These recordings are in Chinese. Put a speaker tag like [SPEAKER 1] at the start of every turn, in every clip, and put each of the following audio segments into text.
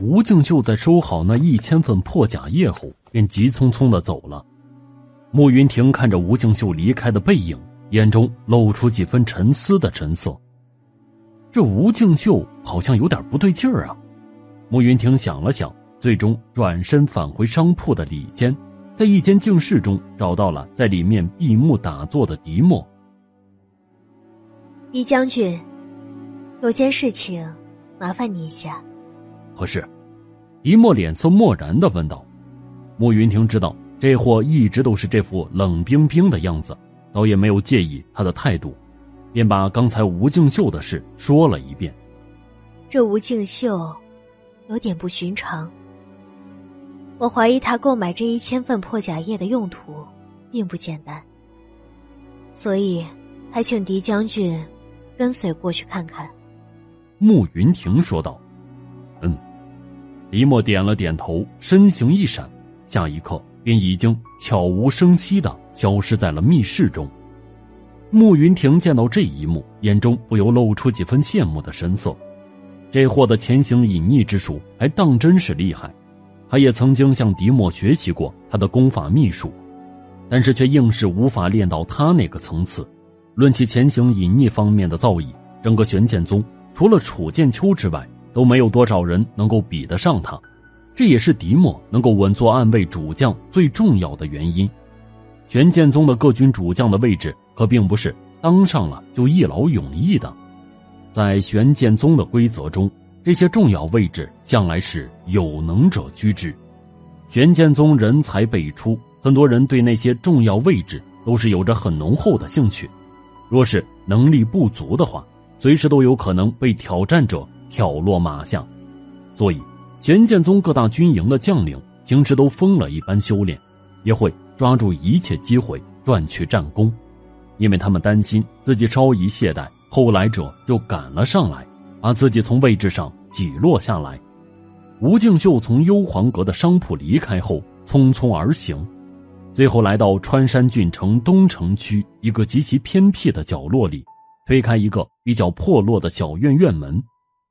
[SPEAKER 1] 吴敬秀在收好那一千份破假液后，便急匆匆的走了。穆云亭看着吴敬秀离开的背影，眼中露出几分沉思的神色。这吴敬秀好像有点不对劲儿啊！穆云亭想了想，最终转身返回商铺的里间，在一间静室中找到了在里面闭目打坐的狄墨。
[SPEAKER 2] 狄将军，有件事情，麻烦你一下。
[SPEAKER 1] 何事？一墨脸色漠然的问道。慕云亭知道这货一直都是这副冷冰冰的样子，倒也没有介意他的态度，便把刚才吴敬秀的事说了一遍。
[SPEAKER 2] 这吴敬秀有点不寻常，我怀疑他购买这一千份破甲液的用途并不简单，所以还请狄将军跟随过去看看。
[SPEAKER 1] 慕云亭说道。嗯，李默点了点头，身形一闪，下一刻便已经悄无声息的消失在了密室中。穆云亭见到这一幕，眼中不由露出几分羡慕的神色。这货的潜行隐匿之术还当真是厉害，他也曾经向狄默学习过他的功法秘术，但是却硬是无法练到他那个层次。论起潜行隐匿方面的造诣，整个玄剑宗除了楚剑秋之外。都没有多少人能够比得上他，这也是狄莫能够稳坐暗卫主将最重要的原因。玄剑宗的各军主将的位置可并不是当上了就一劳永逸的，在玄剑宗的规则中，这些重要位置向来是有能者居之。玄剑宗人才辈出，很多人对那些重要位置都是有着很浓厚的兴趣。若是能力不足的话，随时都有可能被挑战者。挑落马下，所以玄剑宗各大军营的将领平时都疯了一般修炼，也会抓住一切机会赚取战功，因为他们担心自己稍一懈怠，后来者就赶了上来，把自己从位置上挤落下来。吴敬秀从幽皇阁的商铺离开后，匆匆而行，最后来到川山郡城东城区一个极其偏僻的角落里，推开一个比较破落的小院院门。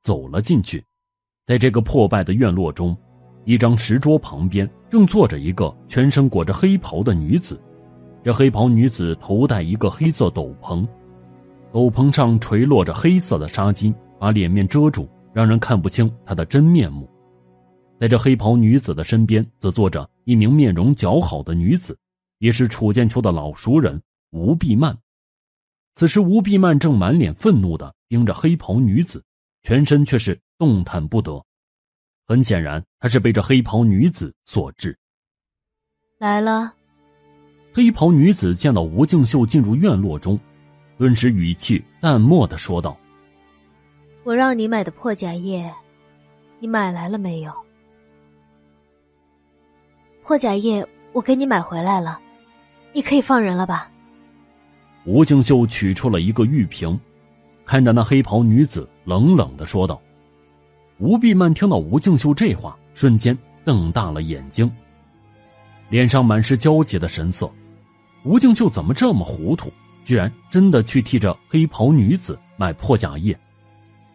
[SPEAKER 1] 走了进去，在这个破败的院落中，一张石桌旁边正坐着一个全身裹着黑袍的女子。这黑袍女子头戴一个黑色斗篷，斗篷上垂落着黑色的纱巾，把脸面遮住，让人看不清她的真面目。在这黑袍女子的身边，则坐着一名面容姣好的女子，也是楚剑秋的老熟人吴碧曼。此时，吴碧曼正满脸愤怒地盯着黑袍女子。全身却是动弹不得，很显然，他是被这黑袍女子所致。
[SPEAKER 2] 来了。
[SPEAKER 1] 黑袍女子见到吴静秀进入院落中，顿时语气淡漠的说道：“
[SPEAKER 2] 我让你买的破甲液，你买来了没有？破甲液我给你买回来了，你可以放人了吧？”
[SPEAKER 1] 吴静秀取出了一个玉瓶。看着那黑袍女子，冷冷的说道：“吴碧曼听到吴敬秀这话，瞬间瞪大了眼睛，脸上满是焦急的神色。吴敬秀怎么这么糊涂，居然真的去替这黑袍女子买破甲液？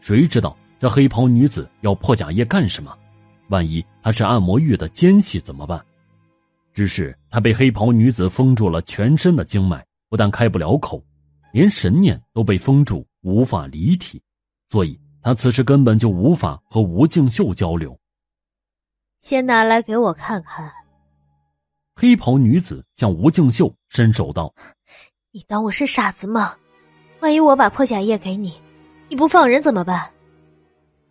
[SPEAKER 1] 谁知道这黑袍女子要破甲液干什么？万一她是按摩浴的奸细怎么办？只是他被黑袍女子封住了全身的经脉，不但开不了口，连神念都被封住。”无法离体，所以他此时根本就无法和吴静秀交流。
[SPEAKER 2] 先拿来给我看看。
[SPEAKER 1] 黑袍女子向吴静秀伸手道：“
[SPEAKER 2] 你当我是傻子吗？万一我把破甲液给你，你不放人怎么办？”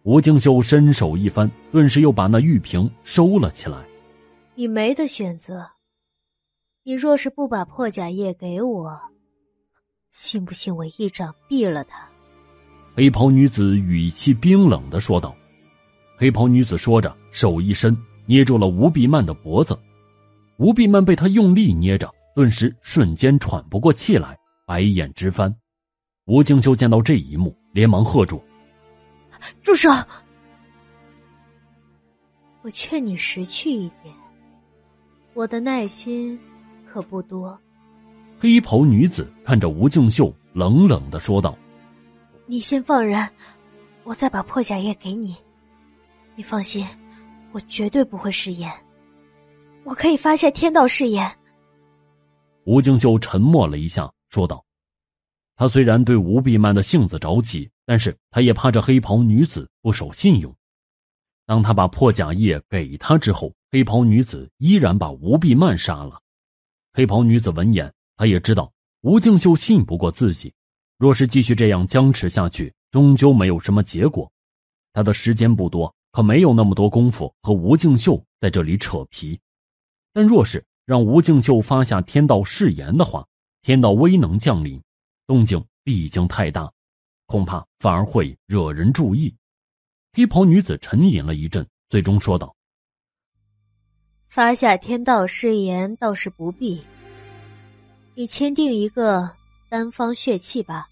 [SPEAKER 1] 吴静秀伸手一翻，顿时又把那玉瓶收了起来。
[SPEAKER 2] 你没得选择，你若是不把破甲液给我。信不信我一掌毙了他？
[SPEAKER 1] 黑袍女子语气冰冷的说道。黑袍女子说着，手一伸，捏住了吴碧曼的脖子。吴碧曼被他用力捏着，顿时瞬间喘不过气来，白眼直翻。吴敬秀见到这一幕，连忙喝住：“
[SPEAKER 2] 住手！我劝你识趣一点，我的耐心可不多。”
[SPEAKER 1] 黑袍女子看着吴敬秀，冷冷的说道：“
[SPEAKER 2] 你先放人，我再把破甲液给你。你放心，我绝对不会食言。我可以发下天道誓言。
[SPEAKER 1] 吴敬秀沉默了一下，说道：“他虽然对吴必曼的性子着急，但是他也怕这黑袍女子不守信用。当他把破甲液给他之后，黑袍女子依然把吴必曼杀了。黑袍女子闻言，她也知道吴敬秀信不过自己，若是继续这样僵持下去，终究没有什么结果。他的时间不多，可没有那么多功夫和吴敬秀在这里扯皮。但若是……”让吴敬秀发下天道誓言的话，天道威能降临，动静毕竟太大，恐怕反而会惹人注意。黑袍女子沉吟了一阵，最终说道：“
[SPEAKER 2] 发下天道誓言倒是不必，你签订一个单方血契吧。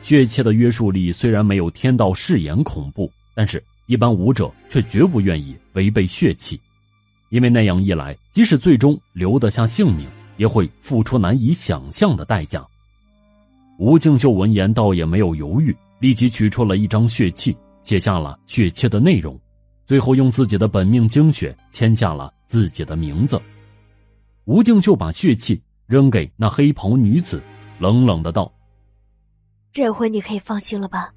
[SPEAKER 1] 血契的约束力虽然没有天道誓言恐怖，但是一般武者却绝不愿意违背血契。”因为那样一来，即使最终留得下性命，也会付出难以想象的代价。吴敬秀闻言，倒也没有犹豫，立即取出了一张血契，写下了血契的内容，最后用自己的本命精血签下了自己的名字。吴敬秀把血契扔给那黑袍女子，冷冷的道：“
[SPEAKER 2] 这回你可以放心了吧？”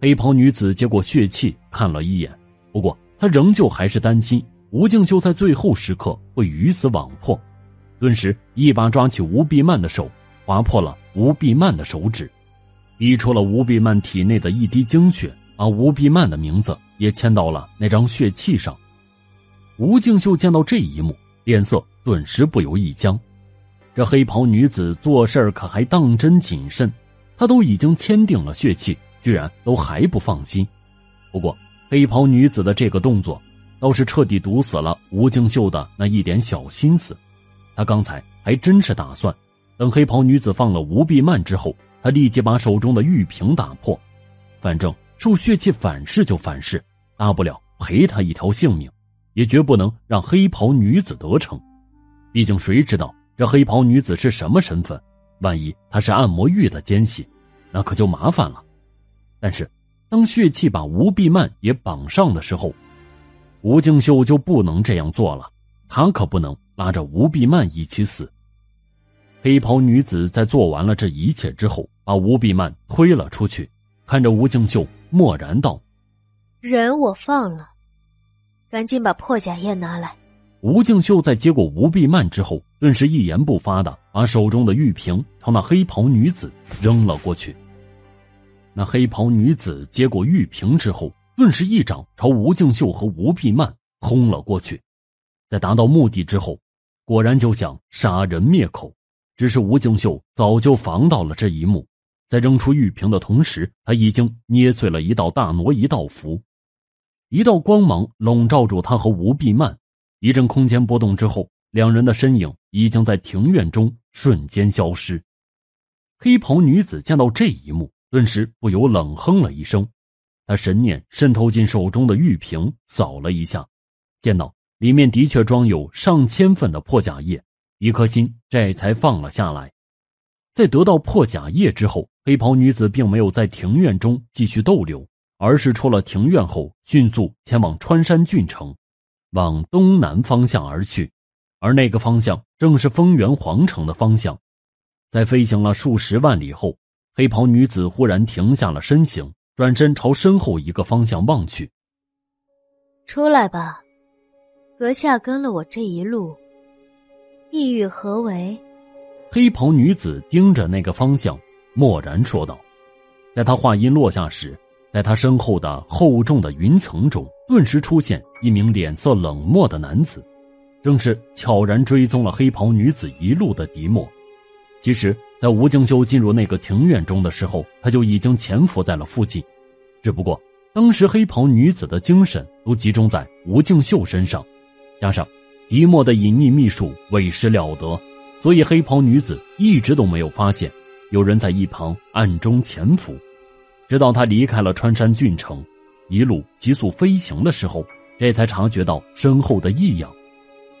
[SPEAKER 1] 黑袍女子接过血气，看了一眼，不过她仍旧还是担心。吴敬秀在最后时刻会鱼死网破，顿时一把抓起吴碧曼的手，划破了吴碧曼的手指，逼出了吴碧曼体内的一滴精血，把吴碧曼的名字也签到了那张血契上。吴敬秀见到这一幕，脸色顿时不由一僵。这黑袍女子做事可还当真谨慎，她都已经签订了血契，居然都还不放心。不过，黑袍女子的这个动作。倒是彻底堵死了吴敬秀的那一点小心思。他刚才还真是打算，等黑袍女子放了吴必曼之后，他立即把手中的玉瓶打破。反正受血气反噬就反噬，大不了赔他一条性命，也绝不能让黑袍女子得逞。毕竟谁知道这黑袍女子是什么身份？万一她是按摩玉的奸细，那可就麻烦了。但是，当血气把吴碧曼也绑上的时候，吴静秀就不能这样做了，他可不能拉着吴碧曼一起死。黑袍女子在做完了这一切之后，把吴碧曼推了出去，看着吴静秀，默然道：“
[SPEAKER 2] 人我放了，赶紧把破甲液拿来。”
[SPEAKER 1] 吴敬秀在接过吴碧曼之后，顿时一言不发的把手中的玉瓶朝那黑袍女子扔了过去。那黑袍女子接过玉瓶之后。顿时一掌朝吴敬秀和吴碧曼轰了过去，在达到目的之后，果然就想杀人灭口。只是吴敬秀早就防到了这一幕，在扔出玉瓶的同时，他已经捏碎了一道大挪移道符，一道光芒笼罩住他和吴碧曼。一阵空间波动之后，两人的身影已经在庭院中瞬间消失。黑袍女子见到这一幕，顿时不由冷哼了一声。他神念渗透进手中的玉瓶，扫了一下，见到里面的确装有上千份的破甲液，一颗心这才放了下来。在得到破甲液之后，黑袍女子并没有在庭院中继续逗留，而是出了庭院后，迅速前往川山郡城，往东南方向而去，而那个方向正是丰源皇城的方向。在飞行了数十万里后，黑袍女子忽然停下了身形。转身朝身后一个方向望去。
[SPEAKER 2] 出来吧，阁下跟了我这一路，意欲何为？
[SPEAKER 1] 黑袍女子盯着那个方向，默然说道。在她话音落下时，在他身后的厚重的云层中，顿时出现一名脸色冷漠的男子，正是悄然追踪了黑袍女子一路的迪莫。其实。在吴敬修进入那个庭院中的时候，他就已经潜伏在了附近。只不过当时黑袍女子的精神都集中在吴敬秀身上，加上迪莫的隐匿秘术委实了得，所以黑袍女子一直都没有发现有人在一旁暗中潜伏。直到他离开了川山郡城，一路急速飞行的时候，这才察觉到身后的异样。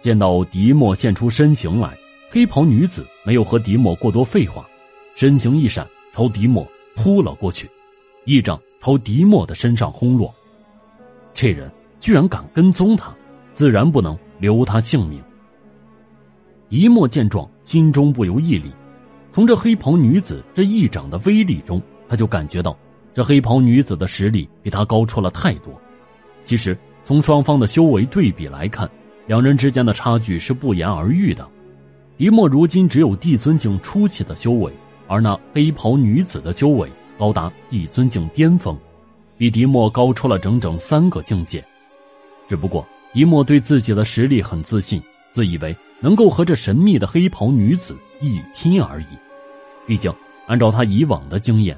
[SPEAKER 1] 见到迪莫现出身形来。黑袍女子没有和迪莫过多废话，身形一闪，朝迪莫扑了过去，一掌朝迪莫的身上轰落。这人居然敢跟踪他，自然不能留他性命。迪莫见状，心中不由一凛，从这黑袍女子这一掌的威力中，他就感觉到这黑袍女子的实力比他高出了太多。其实，从双方的修为对比来看，两人之间的差距是不言而喻的。迪莫如今只有帝尊境初期的修为，而那黑袍女子的修为高达帝尊境巅峰，比迪莫高出了整整三个境界。只不过，迪莫对自己的实力很自信，自以为。能够和这神秘的黑袍女子一拼而已。毕竟，按照他以往的经验，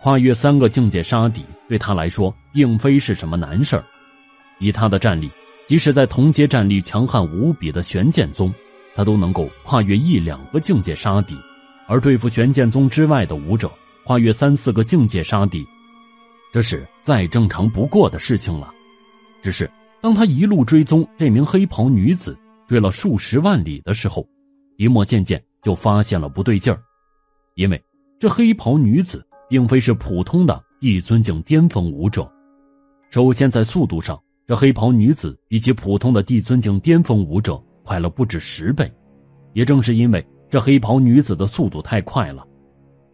[SPEAKER 1] 跨越三个境界杀敌对他来说并非是什么难事儿。以他的战力，即使在同阶战力强悍无比的玄剑宗，他都能够跨越一两个境界杀敌；而对付玄剑宗之外的武者，跨越三四个境界杀敌，这是再正常不过的事情了。只是当他一路追踪这名黑袍女子，追了数十万里的时候，迪莫渐渐就发现了不对劲儿，因为这黑袍女子并非是普通的帝尊境巅峰武者。首先，在速度上，这黑袍女子比起普通的帝尊境巅峰武者快了不止十倍。也正是因为这黑袍女子的速度太快了，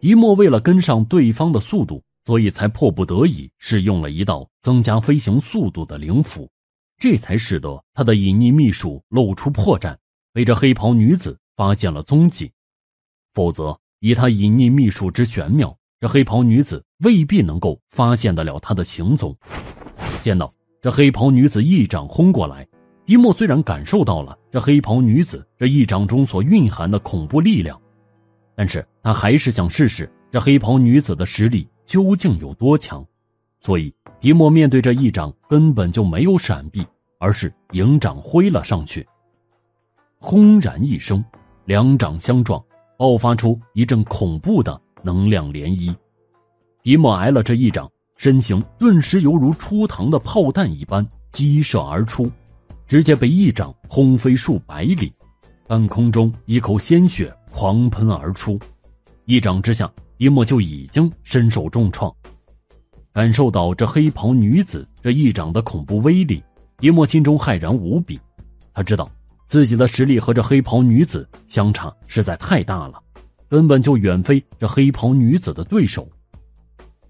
[SPEAKER 1] 一莫为了跟上对方的速度，所以才迫不得已使用了一道增加飞行速度的灵符。这才使得他的隐匿秘术露出破绽，被这黑袍女子发现了踪迹。否则，以他隐匿秘术之玄妙，这黑袍女子未必能够发现得了他的行踪。见到这黑袍女子一掌轰过来，迪莫虽然感受到了这黑袍女子这一掌中所蕴含的恐怖力量，但是他还是想试试这黑袍女子的实力究竟有多强。所以，迪莫面对这一掌根本就没有闪避，而是迎掌挥了上去。轰然一声，两掌相撞，爆发出一阵恐怖的能量涟漪。迪莫挨了这一掌，身形顿时犹如出膛的炮弹一般激射而出，直接被一掌轰飞数百里。半空中，一口鲜血狂喷而出。一掌之下，迪莫就已经身受重创。感受到这黑袍女子这一掌的恐怖威力，迪莫心中骇然无比。他知道自己的实力和这黑袍女子相差实在太大了，根本就远非这黑袍女子的对手。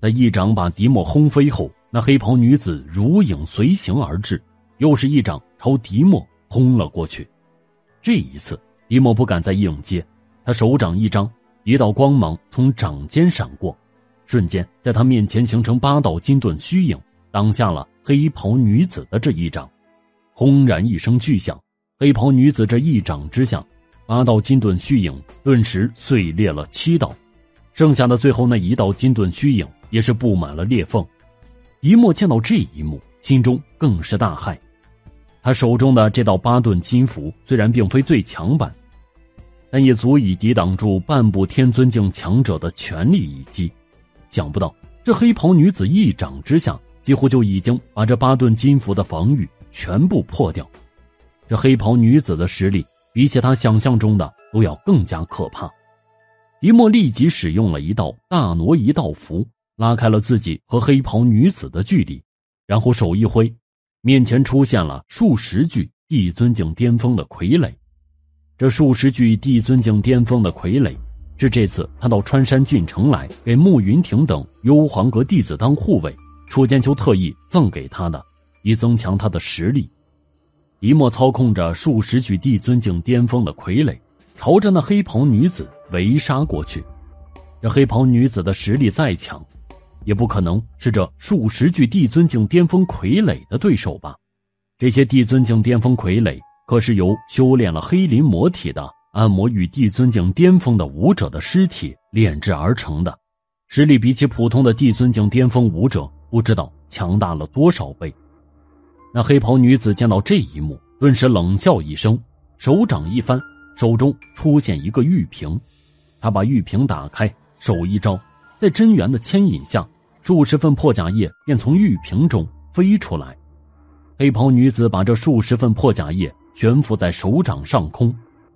[SPEAKER 1] 在一掌把迪莫轰飞后，那黑袍女子如影随形而至，又是一掌朝迪莫轰了过去。这一次，迪莫不敢再应接，他手掌一张，一道光芒从掌间闪过。瞬间，在他面前形成八道金盾虚影，挡下了黑袍女子的这一掌。轰然一声巨响，黑袍女子这一掌之下，八道金盾虚影顿时碎裂了七道，剩下的最后那一道金盾虚影也是布满了裂缝。一墨见到这一幕，心中更是大骇。他手中的这道八盾金符虽然并非最强版，但也足以抵挡住半步天尊境强者的全力一击。想不到，这黑袍女子一掌之下，几乎就已经把这八盾金符的防御全部破掉。这黑袍女子的实力，比起他想象中的都要更加可怕。迪莫立即使用了一道大挪移道符，拉开了自己和黑袍女子的距离，然后手一挥，面前出现了数十具帝尊境巅峰的傀儡。这数十具帝尊境巅峰的傀儡。是这次他到川山郡城来，给慕云亭等幽黄阁弟子当护卫，楚剑秋特意赠给他的，以增强他的实力。一墨操控着数十具帝尊境巅峰的傀儡，朝着那黑袍女子围杀过去。这黑袍女子的实力再强，也不可能是这数十具帝尊境巅峰傀儡的对手吧？这些帝尊境巅峰傀儡可是由修炼了黑鳞魔体的。按摩与帝尊境巅峰的武者的尸体炼制而成的，实力比起普通的帝尊境巅峰武者，不知道强大了多少倍。那黑袍女子见到这一幕，顿时冷笑一声，手掌一翻，手中出现一个玉瓶，她把玉瓶打开，手一招，在真元的牵引下，数十份破甲液便从玉瓶中飞出来。黑袍女子把这数十份破甲液悬浮在手掌上空。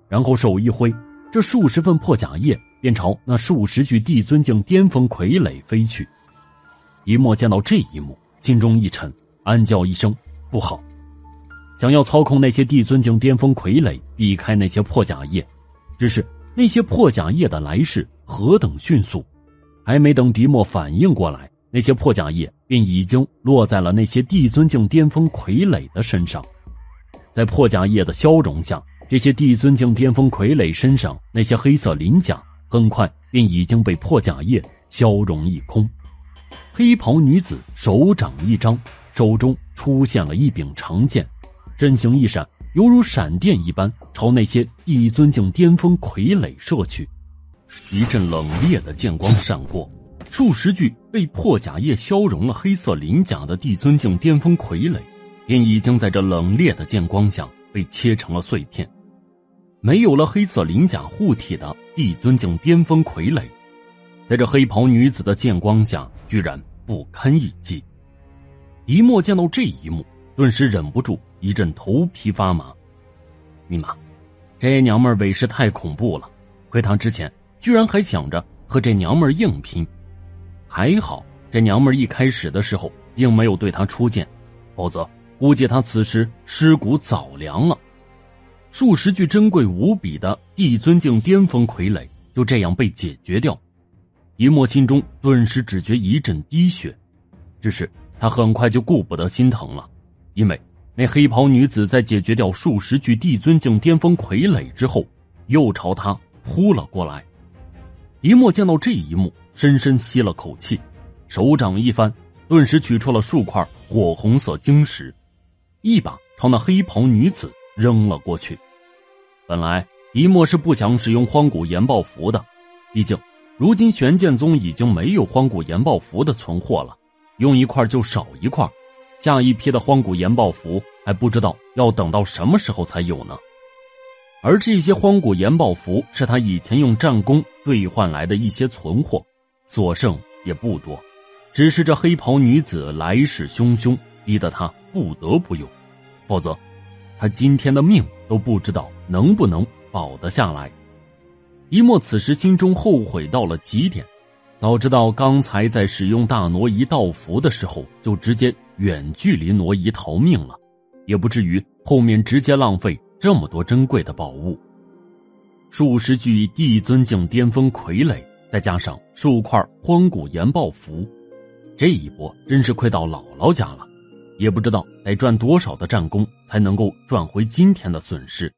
[SPEAKER 1] 然后手一挥，这数十份破甲液便朝那数十具帝尊境巅峰傀儡飞去。一墨见到这一幕，心中一沉，暗叫一声：“不好，想要操控那些帝尊境巅峰傀儡，避开那些破甲叶。只是那些破甲叶的来势何等迅速，还没等迪莫反应过来，那些破甲叶便已经落在了那些帝尊境巅峰傀儡的身上。在破甲叶的消融下，这些帝尊境巅峰傀儡身上那些黑色鳞甲很快便已经被破甲叶消融一空。黑袍女子手掌一张，手中出现了一柄长剑，身形一闪。犹如闪电一般朝那些帝尊境巅峰傀儡射去，一阵冷冽的剑光闪过，数十具被破甲叶消融了黑色鳞甲的帝尊境巅峰傀儡，便已经在这冷冽的剑光下被切成了碎片。没有了黑色鳞甲护体的帝尊境巅峰傀儡，在这黑袍女子的剑光下，居然不堪一击。迪莫见到这一幕，顿时忍不住。一阵头皮发麻，尼玛，这娘们委实太恐怖了！回他之前居然还想着和这娘们硬拼，还好这娘们一开始的时候并没有对他出剑，否则估计他此时尸骨早凉了。数十具珍贵无比的地尊境巅峰傀儡就这样被解决掉，一墨心中顿时只觉一阵滴血，只是他很快就顾不得心疼了，因为。那黑袍女子在解决掉数十具帝尊境巅峰傀儡之后，又朝他扑了过来。迪莫见到这一幕，深深吸了口气，手掌一翻，顿时取出了数块火红色晶石，一把朝那黑袍女子扔了过去。本来迪莫是不想使用荒古岩爆符的，毕竟如今玄剑宗已经没有荒古岩爆符的存货了，用一块就少一块。下一批的荒古岩爆符还不知道要等到什么时候才有呢，而这些荒古岩爆符是他以前用战功兑换来的一些存货，所剩也不多。只是这黑袍女子来势汹汹，逼得他不得不用，否则他今天的命都不知道能不能保得下来。一墨此时心中后悔到了极点，早知道刚才在使用大挪移道符的时候就直接。远距离挪移逃命了，也不至于后面直接浪费这么多珍贵的宝物。数十具帝尊境巅峰傀儡，再加上数块荒古岩爆符，这一波真是亏到姥姥家了。也不知道得赚多少的战功才能够赚回今天的损失。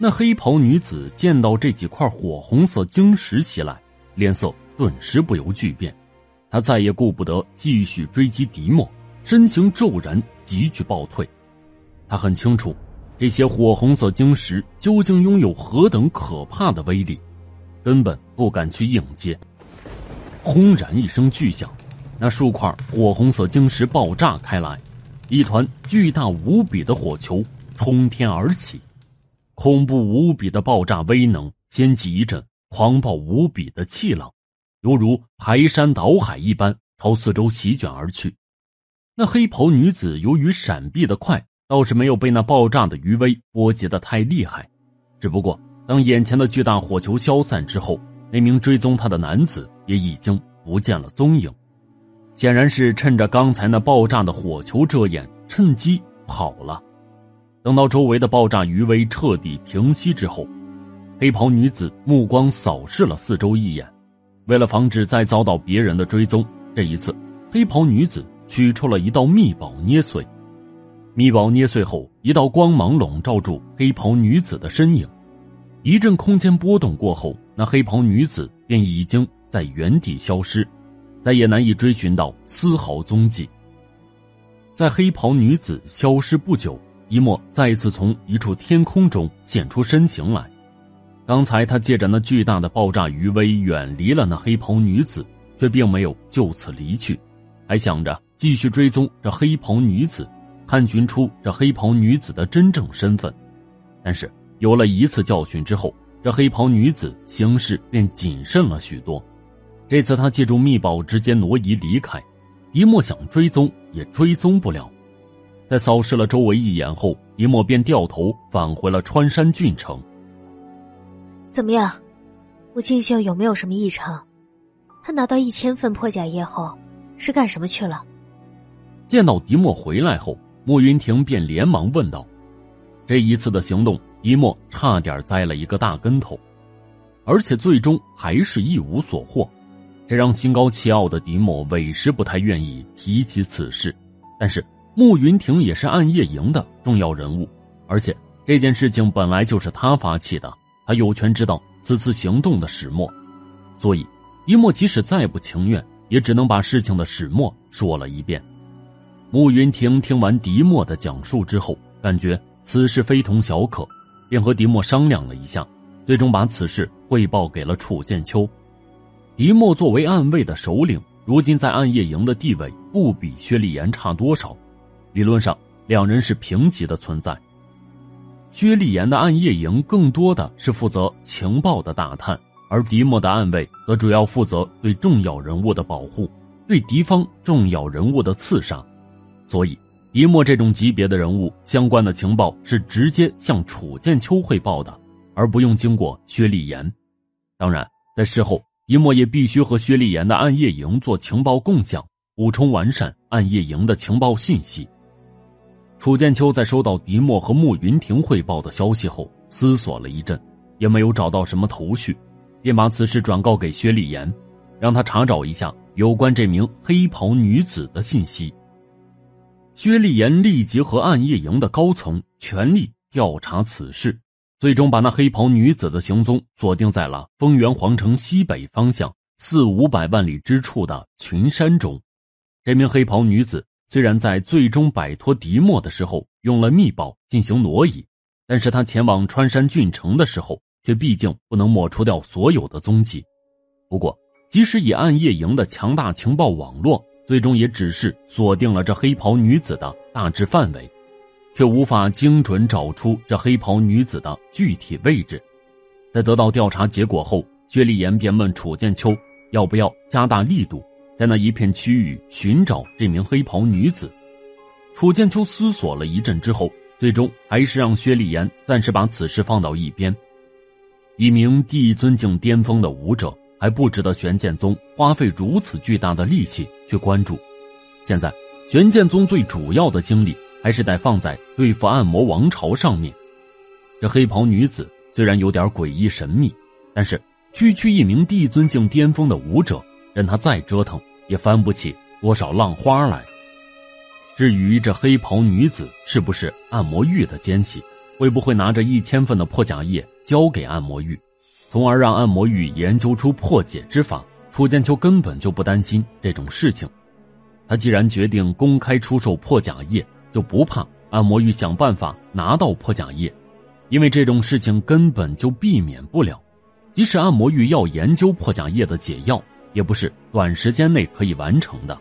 [SPEAKER 1] 那黑袍女子见到这几块火红色晶石袭来，脸色顿时不由巨变，他再也顾不得继续追击迪莫。身形骤然，急剧暴退。他很清楚，这些火红色晶石究竟拥有何等可怕的威力，根本不敢去应接。轰然一声巨响，那数块火红色晶石爆炸开来，一团巨大无比的火球冲天而起，恐怖无比的爆炸威能掀起一阵狂暴无比的气浪，犹如排山倒海一般朝四周席卷而去。那黑袍女子由于闪避的快，倒是没有被那爆炸的余威波及的太厉害。只不过，当眼前的巨大火球消散之后，那名追踪她的男子也已经不见了踪影，显然是趁着刚才那爆炸的火球遮掩，趁机跑了。等到周围的爆炸余威彻底平息之后，黑袍女子目光扫视了四周一眼，为了防止再遭到别人的追踪，这一次，黑袍女子。取出了一道秘宝捏碎，秘宝捏碎后，一道光芒笼罩住黑袍女子的身影。一阵空间波动过后，那黑袍女子便已经在原地消失，再也难以追寻到丝毫踪迹。在黑袍女子消失不久，一墨再次从一处天空中现出身形来。刚才他借着那巨大的爆炸余威远离了那黑袍女子，却并没有就此离去，还想着。继续追踪这黑袍女子，探寻出这黑袍女子的真正身份。但是有了一次教训之后，这黑袍女子行事便谨慎了许多。这次他借助秘宝直接挪移离开，一莫想追踪也追踪不了。在扫视了周围一眼后，一莫便掉头返回了川山郡城。
[SPEAKER 2] 怎么样，吴静秀有没有什么异常？他拿到一千份破甲液后，是干什么去了？
[SPEAKER 1] 见到迪莫回来后，穆云亭便连忙问道：“这一次的行动，迪莫差点栽了一个大跟头，而且最终还是一无所获，这让心高气傲的迪莫委实不太愿意提起此事。但是穆云亭也是暗夜营的重要人物，而且这件事情本来就是他发起的，他有权知道此次行动的始末，所以迪莫即使再不情愿，也只能把事情的始末说了一遍。”穆云亭听完迪莫的讲述之后，感觉此事非同小可，便和迪莫商量了一下，最终把此事汇报给了楚剑秋。迪莫作为暗卫的首领，如今在暗夜营的地位不比薛立言差多少，理论上两人是平级的存在。薛立言的暗夜营更多的是负责情报的打探，而迪莫的暗卫则主要负责对重要人物的保护，对敌方重要人物的刺杀。所以，迪莫这种级别的人物相关的情报是直接向楚剑秋汇报的，而不用经过薛立言。当然，在事后，迪莫也必须和薛立言的暗夜营做情报共享，补充完善暗夜营的情报信息。楚剑秋在收到迪莫和穆云亭汇报的消息后，思索了一阵，也没有找到什么头绪，便把此事转告给薛立言，让他查找一下有关这名黑袍女子的信息。薛立言立即和暗夜营的高层全力调查此事，最终把那黑袍女子的行踪锁定在了丰源皇城西北方向四五百万里之处的群山中。这名黑袍女子虽然在最终摆脱迪莫的时候用了密宝进行挪移，但是他前往川山郡城的时候，却毕竟不能抹除掉所有的踪迹。不过，即使以暗夜营的强大情报网络，最终也只是锁定了这黑袍女子的大致范围，却无法精准找出这黑袍女子的具体位置。在得到调查结果后，薛立言便问楚剑秋要不要加大力度，在那一片区域寻找这名黑袍女子。楚剑秋思索了一阵之后，最终还是让薛立言暂时把此事放到一边。一名帝尊境巅峰的武者。还不值得玄剑宗花费如此巨大的力气去关注。现在，玄剑宗最主要的精力还是得放在对付暗魔王朝上面。这黑袍女子虽然有点诡异神秘，但是区区一名帝尊境巅峰的武者，任他再折腾也翻不起多少浪花来。至于这黑袍女子是不是按摩玉的奸细，会不会拿着一千份的破甲液交给按摩玉？从而让按摩玉研究出破解之法，楚剑秋根本就不担心这种事情。他既然决定公开出售破甲液，就不怕按摩玉想办法拿到破甲液，因为这种事情根本就避免不了。即使按摩玉要研究破甲液的解药，也不是短时间内可以完成的。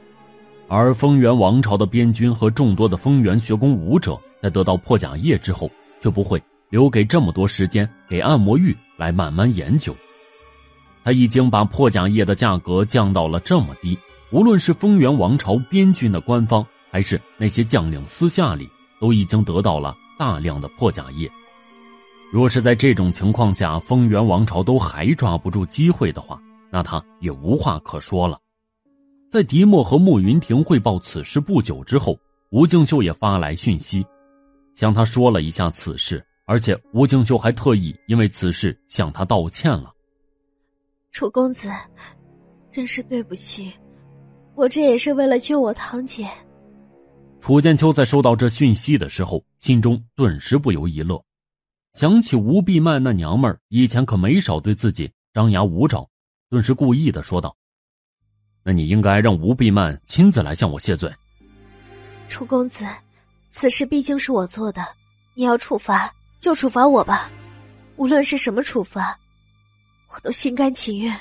[SPEAKER 1] 而丰原王朝的边军和众多的丰原学宫武者，在得到破甲液之后，却不会。留给这么多时间给按摩玉来慢慢研究，他已经把破甲液的价格降到了这么低，无论是丰原王朝边军的官方，还是那些将领私下里，都已经得到了大量的破甲液。若是在这种情况下，丰原王朝都还抓不住机会的话，那他也无话可说了。在迪莫和慕云亭汇报此事不久之后，吴敬秀也发来讯息，向他说了一下此事。而且吴敬秀还特意因为此事向他道歉了。
[SPEAKER 2] 楚公子，真是对不起，我这也是为了救我堂姐。
[SPEAKER 1] 楚剑秋在收到这讯息的时候，心中顿时不由一乐，想起吴碧曼那娘们儿以前可没少对自己张牙舞爪，顿时故意的说道：“那你应该让吴碧曼亲自来向我谢罪。”
[SPEAKER 2] 楚公子，此事毕竟是我做的，你要处罚。就处罚我吧，无论是什么处罚，我都心甘情愿。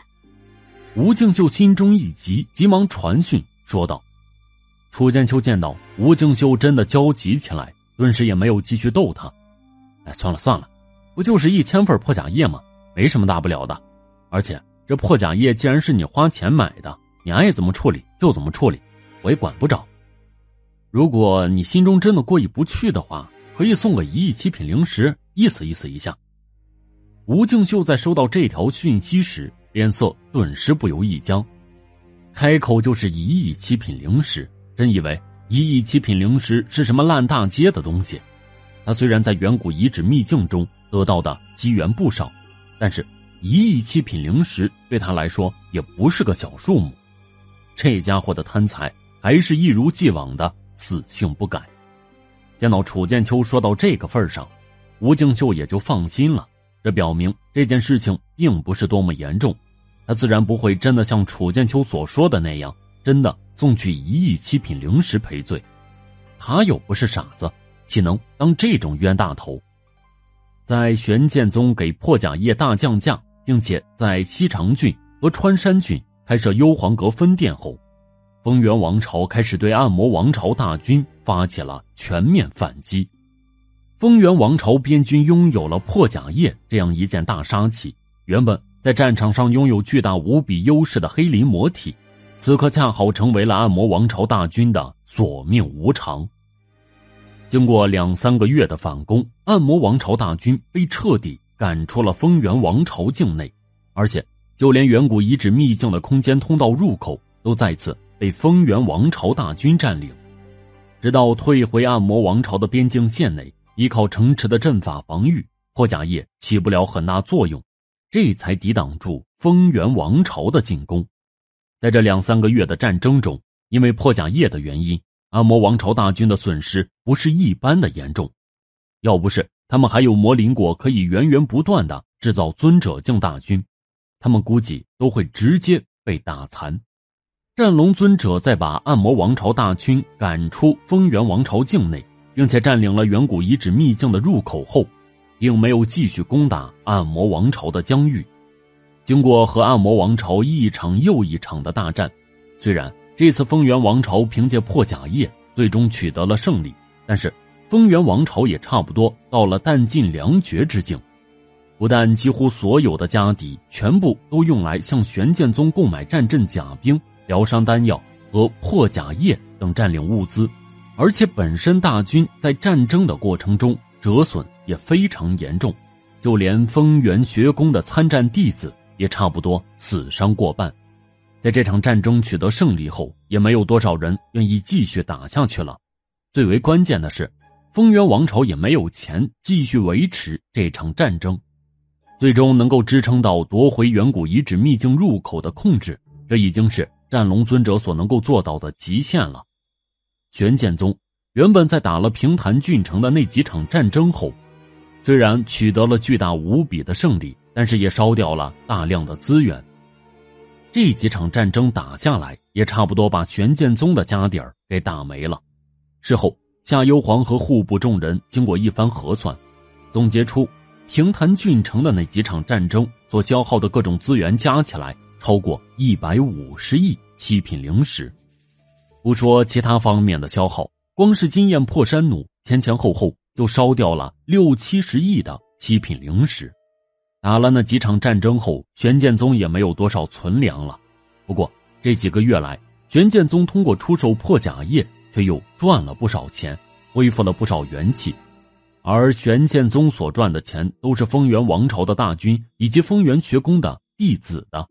[SPEAKER 1] 吴敬秀心中一急，急忙传讯说道：“楚剑秋见到吴敬秀真的焦急起来，顿时也没有继续逗他。哎，算了算了，不就是一千份破甲液吗？没什么大不了的。而且这破甲液既然是你花钱买的，你爱怎么处理就怎么处理，我也管不着。如果你心中真的过意不去的话。”可以送个一亿七品灵石，意思意思一下。吴静秀在收到这条讯息时，脸色顿时不由一僵，开口就是一亿七品灵石，真以为一亿七品灵石是什么烂大街的东西。他虽然在远古遗址秘境中得到的机缘不少，但是一亿七品灵石对他来说也不是个小数目。这家伙的贪财还是一如既往的死性不改。见到楚剑秋说到这个份上，吴敬秀也就放心了。这表明这件事情并不是多么严重，他自然不会真的像楚剑秋所说的那样，真的送去一亿七品灵石赔罪。他又不是傻子。岂能当这种冤大头？在玄剑宗给破甲业大降价，并且在西长郡和川山郡开设幽黄阁分店后，丰源王朝开始对暗魔王朝大军发起了全面反击。丰源王朝边军拥有了破甲叶这样一件大杀器，原本在战场上拥有巨大无比优势的黑鳞魔体，此刻恰好成为了暗魔王朝大军的索命无常。经过两三个月的反攻，暗魔王朝大军被彻底赶出了丰源王朝境内，而且就连远古遗址秘境的空间通道入口都再次被丰源王朝大军占领。直到退回暗魔王朝的边境线内，依靠城池的阵法防御，破甲液起不了很大作用，这才抵挡住丰源王朝的进攻。在这两三个月的战争中，因为破甲液的原因。暗魔王朝大军的损失不是一般的严重，要不是他们还有魔灵果可以源源不断的制造尊者境大军，他们估计都会直接被打残。战龙尊者在把暗魔王朝大军赶出风元王朝境内，并且占领了远古遗址秘境的入口后，并没有继续攻打暗魔王朝的疆域。经过和暗魔王朝一场又一场的大战，虽然。这次风元王朝凭借破甲业最终取得了胜利，但是丰源王朝也差不多到了弹尽粮绝之境，不但几乎所有的家底全部都用来向玄剑宗购买战阵甲兵、疗伤丹药和破甲液等占领物资，而且本身大军在战争的过程中折损也非常严重，就连丰源学宫的参战弟子也差不多死伤过半。在这场战争取得胜利后，也没有多少人愿意继续打下去了。最为关键的是，风元王朝也没有钱继续维持这场战争。最终能够支撑到夺回远古遗址秘境入口的控制，这已经是战龙尊者所能够做到的极限了。玄剑宗原本在打了平潭郡城的那几场战争后，虽然取得了巨大无比的胜利，但是也烧掉了大量的资源。这几场战争打下来，也差不多把玄剑宗的家底儿给打没了。事后，夏幽皇和户部众人经过一番核算，总结出平潭郡城的那几场战争所消耗的各种资源加起来超过一百五十亿七品灵石。不说其他方面的消耗，光是经验破山弩前前后后就烧掉了六七十亿的七品灵石。打了那几场战争后，玄剑宗也没有多少存粮了。不过这几个月来，玄剑宗通过出售破甲业，却又赚了不少钱，恢复了不少元气。而玄剑宗所赚的钱，都是风元王朝的大军以及风元学宫的弟子的。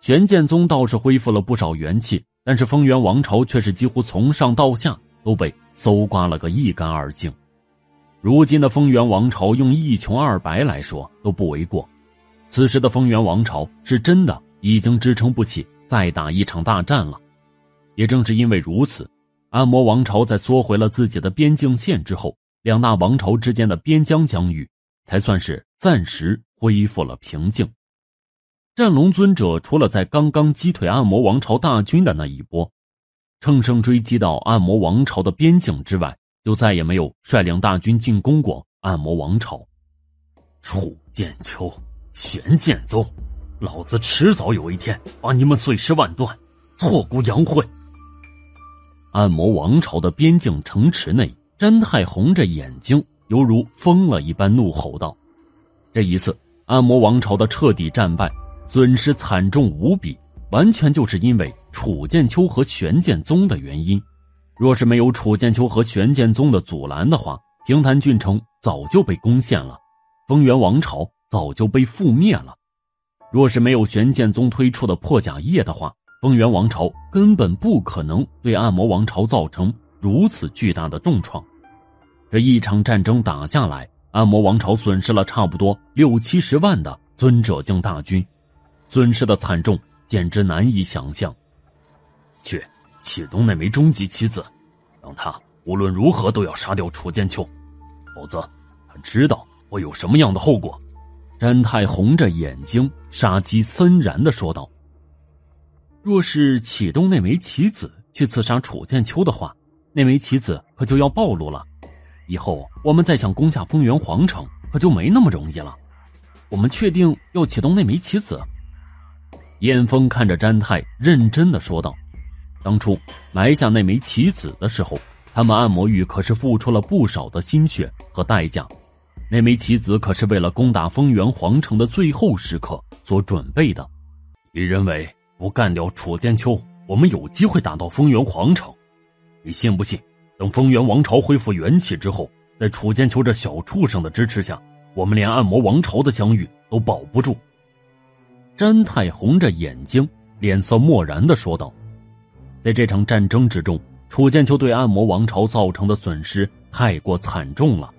[SPEAKER 1] 玄剑宗倒是恢复了不少元气，但是风元王朝却是几乎从上到下都被搜刮了个一干二净。如今的风元王朝用一穷二白来说都不为过，此时的风元王朝是真的已经支撑不起再打一场大战了。也正是因为如此，暗魔王朝在缩回了自己的边境线之后，两大王朝之间的边疆疆域才算是暂时恢复了平静。战龙尊者除了在刚刚击退暗魔王朝大军的那一波，乘胜追击到暗魔王朝的边境之外。就再也没有率领大军进攻过暗魔王朝。
[SPEAKER 3] 楚剑秋，玄剑宗，老子迟早有一天把你们碎尸万段，挫骨扬灰。
[SPEAKER 1] 暗魔王朝的边境城池内，詹太红着眼睛，犹如疯了一般怒吼道：“这一次，暗魔王朝的彻底战败，损失惨重无比，完全就是因为楚剑秋和玄剑宗的原因。”若是没有楚剑秋和玄剑宗的阻拦的话，平潭郡城早就被攻陷了，风元王朝早就被覆灭了。若是没有玄剑宗推出的破甲业的话，风元王朝根本不可能对暗魔王朝造成如此巨大的重创。这一场战争打下来，暗魔王朝损失了差不多六七十万的尊者境大军，损失的惨重，简直难以想象。
[SPEAKER 3] 去启动那枚终极棋子，让他无论如何都要杀掉楚剑秋，否则他知道会有什么样的后果。
[SPEAKER 1] 詹太红着眼睛，杀机森然的说道：“若是启动那枚棋子去刺杀楚剑秋的话，那枚棋子可就要暴露了。”以后我们再想攻下丰原皇城，可就没那么容易了。我们确定要启动那枚棋子。燕峰看着詹泰，认真的说道：“当初埋下那枚棋子的时候，他们暗魔域可是付出了不少的心血和代价。那枚棋子可是为了攻打丰原皇城的最后时刻所准备的。
[SPEAKER 3] 你认为不干掉楚剑秋，我们有机会打到丰源皇城？你信不信？”等丰源王朝恢复元气之后，在楚剑秋这小畜生的支持下，我们连暗魔王朝的疆域都保不住。
[SPEAKER 1] 詹太红着眼睛，脸色漠然的说道：“在这场战争之中，楚剑秋对暗魔王朝造成的损失太过惨重了，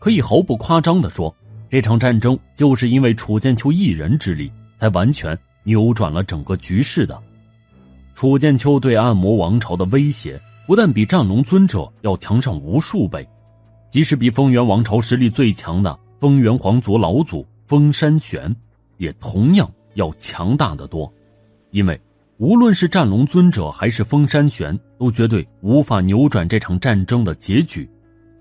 [SPEAKER 1] 可以毫不夸张的说，这场战争就是因为楚剑秋一人之力，才完全扭转了整个局势的。楚剑秋对暗魔王朝的威胁。”不但比战龙尊者要强上无数倍，即使比丰原王朝实力最强的丰原皇族老祖风山玄，也同样要强大的多。因为无论是战龙尊者还是风山玄，都绝对无法扭转这场战争的结局，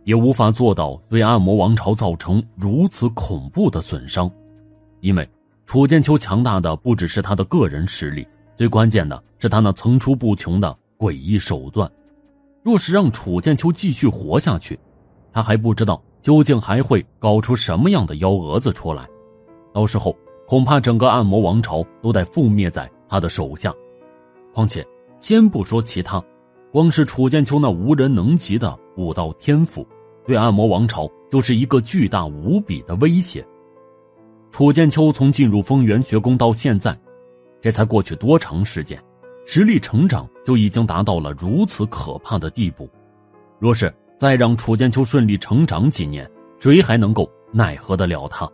[SPEAKER 1] 也无法做到对暗魔王朝造成如此恐怖的损伤。因为楚剑秋强大的不只是他的个人实力，最关键的是他那层出不穷的诡异手段。若是让楚剑秋继续活下去，他还不知道究竟还会搞出什么样的幺蛾子出来。到时候恐怕整个暗魔王朝都得覆灭在他的手下。况且，先不说其他，光是楚剑秋那无人能及的武道天赋，对暗魔王朝就是一个巨大无比的威胁。楚剑秋从进入风元学宫到现在，这才过去多长时间？实力成长就已经达到了如此可怕的地步，若是再让楚剑秋顺利成长几年，谁还能够奈何得了他？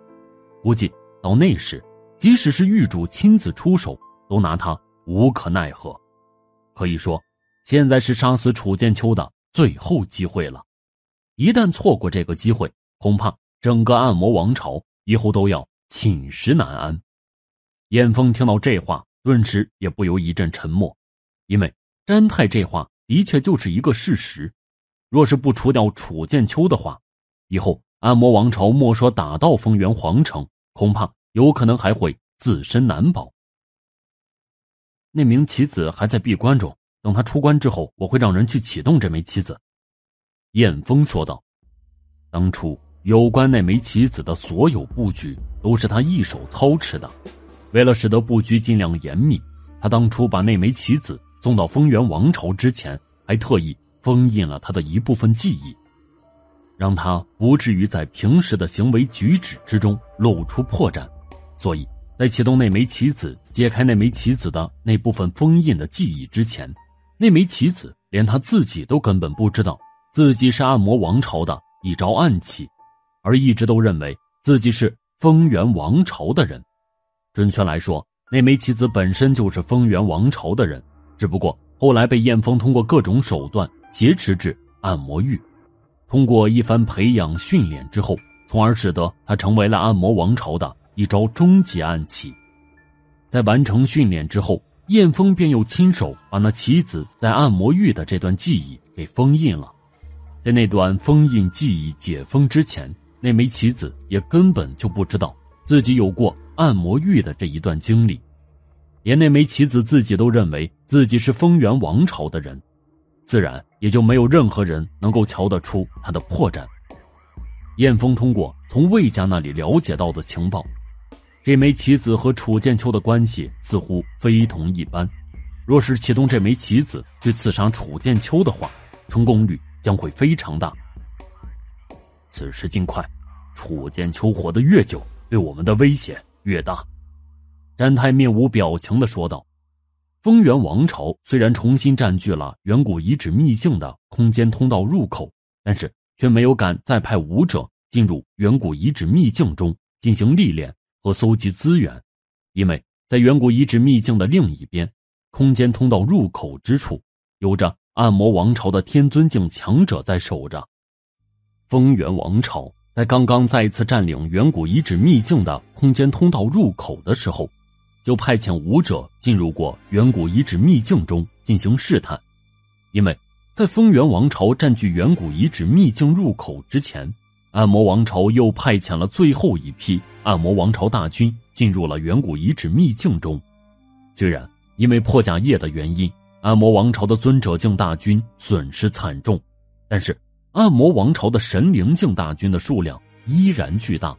[SPEAKER 1] 估计到那时，即使是狱主亲自出手，都拿他无可奈何。可以说，现在是杀死楚剑秋的最后机会了。一旦错过这个机会，恐怕整个暗魔王朝以后都要寝食难安。燕峰听到这话。顿时也不由一阵沉默，因为詹太这话的确就是一个事实。若是不除掉楚剑秋的话，以后暗魔王朝莫说打到丰源皇城，恐怕有可能还会自身难保。那名棋子还在闭关中，等他出关之后，我会让人去启动这枚棋子。”燕峰说道。当初有关那枚棋子的所有布局，都是他一手操持的。为了使得布局尽量严密，他当初把那枚棋子送到丰源王朝之前，还特意封印了他的一部分记忆，让他不至于在平时的行为举止之中露出破绽。所以在启动那枚棋子、解开那枚棋子的那部分封印的记忆之前，那枚棋子连他自己都根本不知道自己是暗魔王朝的一招暗棋，而一直都认为自己是丰原王朝的人。准确来说，那枚棋子本身就是丰原王朝的人，只不过后来被燕峰通过各种手段挟持至暗魔域，通过一番培养训练之后，从而使得他成为了暗魔王朝的一招终极暗棋。在完成训练之后，燕峰便又亲手把那棋子在暗魔域的这段记忆给封印了。在那段封印记忆解封之前，那枚棋子也根本就不知道自己有过。按摩玉的这一段经历，连那枚棋子自己都认为自己是丰源王朝的人，自然也就没有任何人能够瞧得出他的破绽。燕峰通过从魏家那里了解到的情报，这枚棋子和楚剑秋的关系似乎非同一般。若是启动这枚棋子去刺杀楚剑秋的话，成功率将会非常大。此事尽快，楚剑秋活得越久，对我们的威胁。越大，詹太面无表情的说道：“丰源王朝虽然重新占据了远古遗址秘境的空间通道入口，但是却没有敢再派武者进入远古遗址秘境中进行历练和搜集资源，因为在远古遗址秘境的另一边，空间通道入口之处，有着暗魔王朝的天尊境强者在守着。丰原王朝在刚刚再一次占领远古遗址秘境的空间通道入口的时候。就派遣武者进入过远古遗址秘境中进行试探，因为在丰源王朝占据远古遗址秘境入口之前，暗魔王朝又派遣了最后一批暗魔王朝大军进入了远古遗址秘境中。虽然因为破甲叶的原因，暗魔王朝的尊者境大军损失惨重，但是暗魔王朝的神灵境大军的数量依然巨大。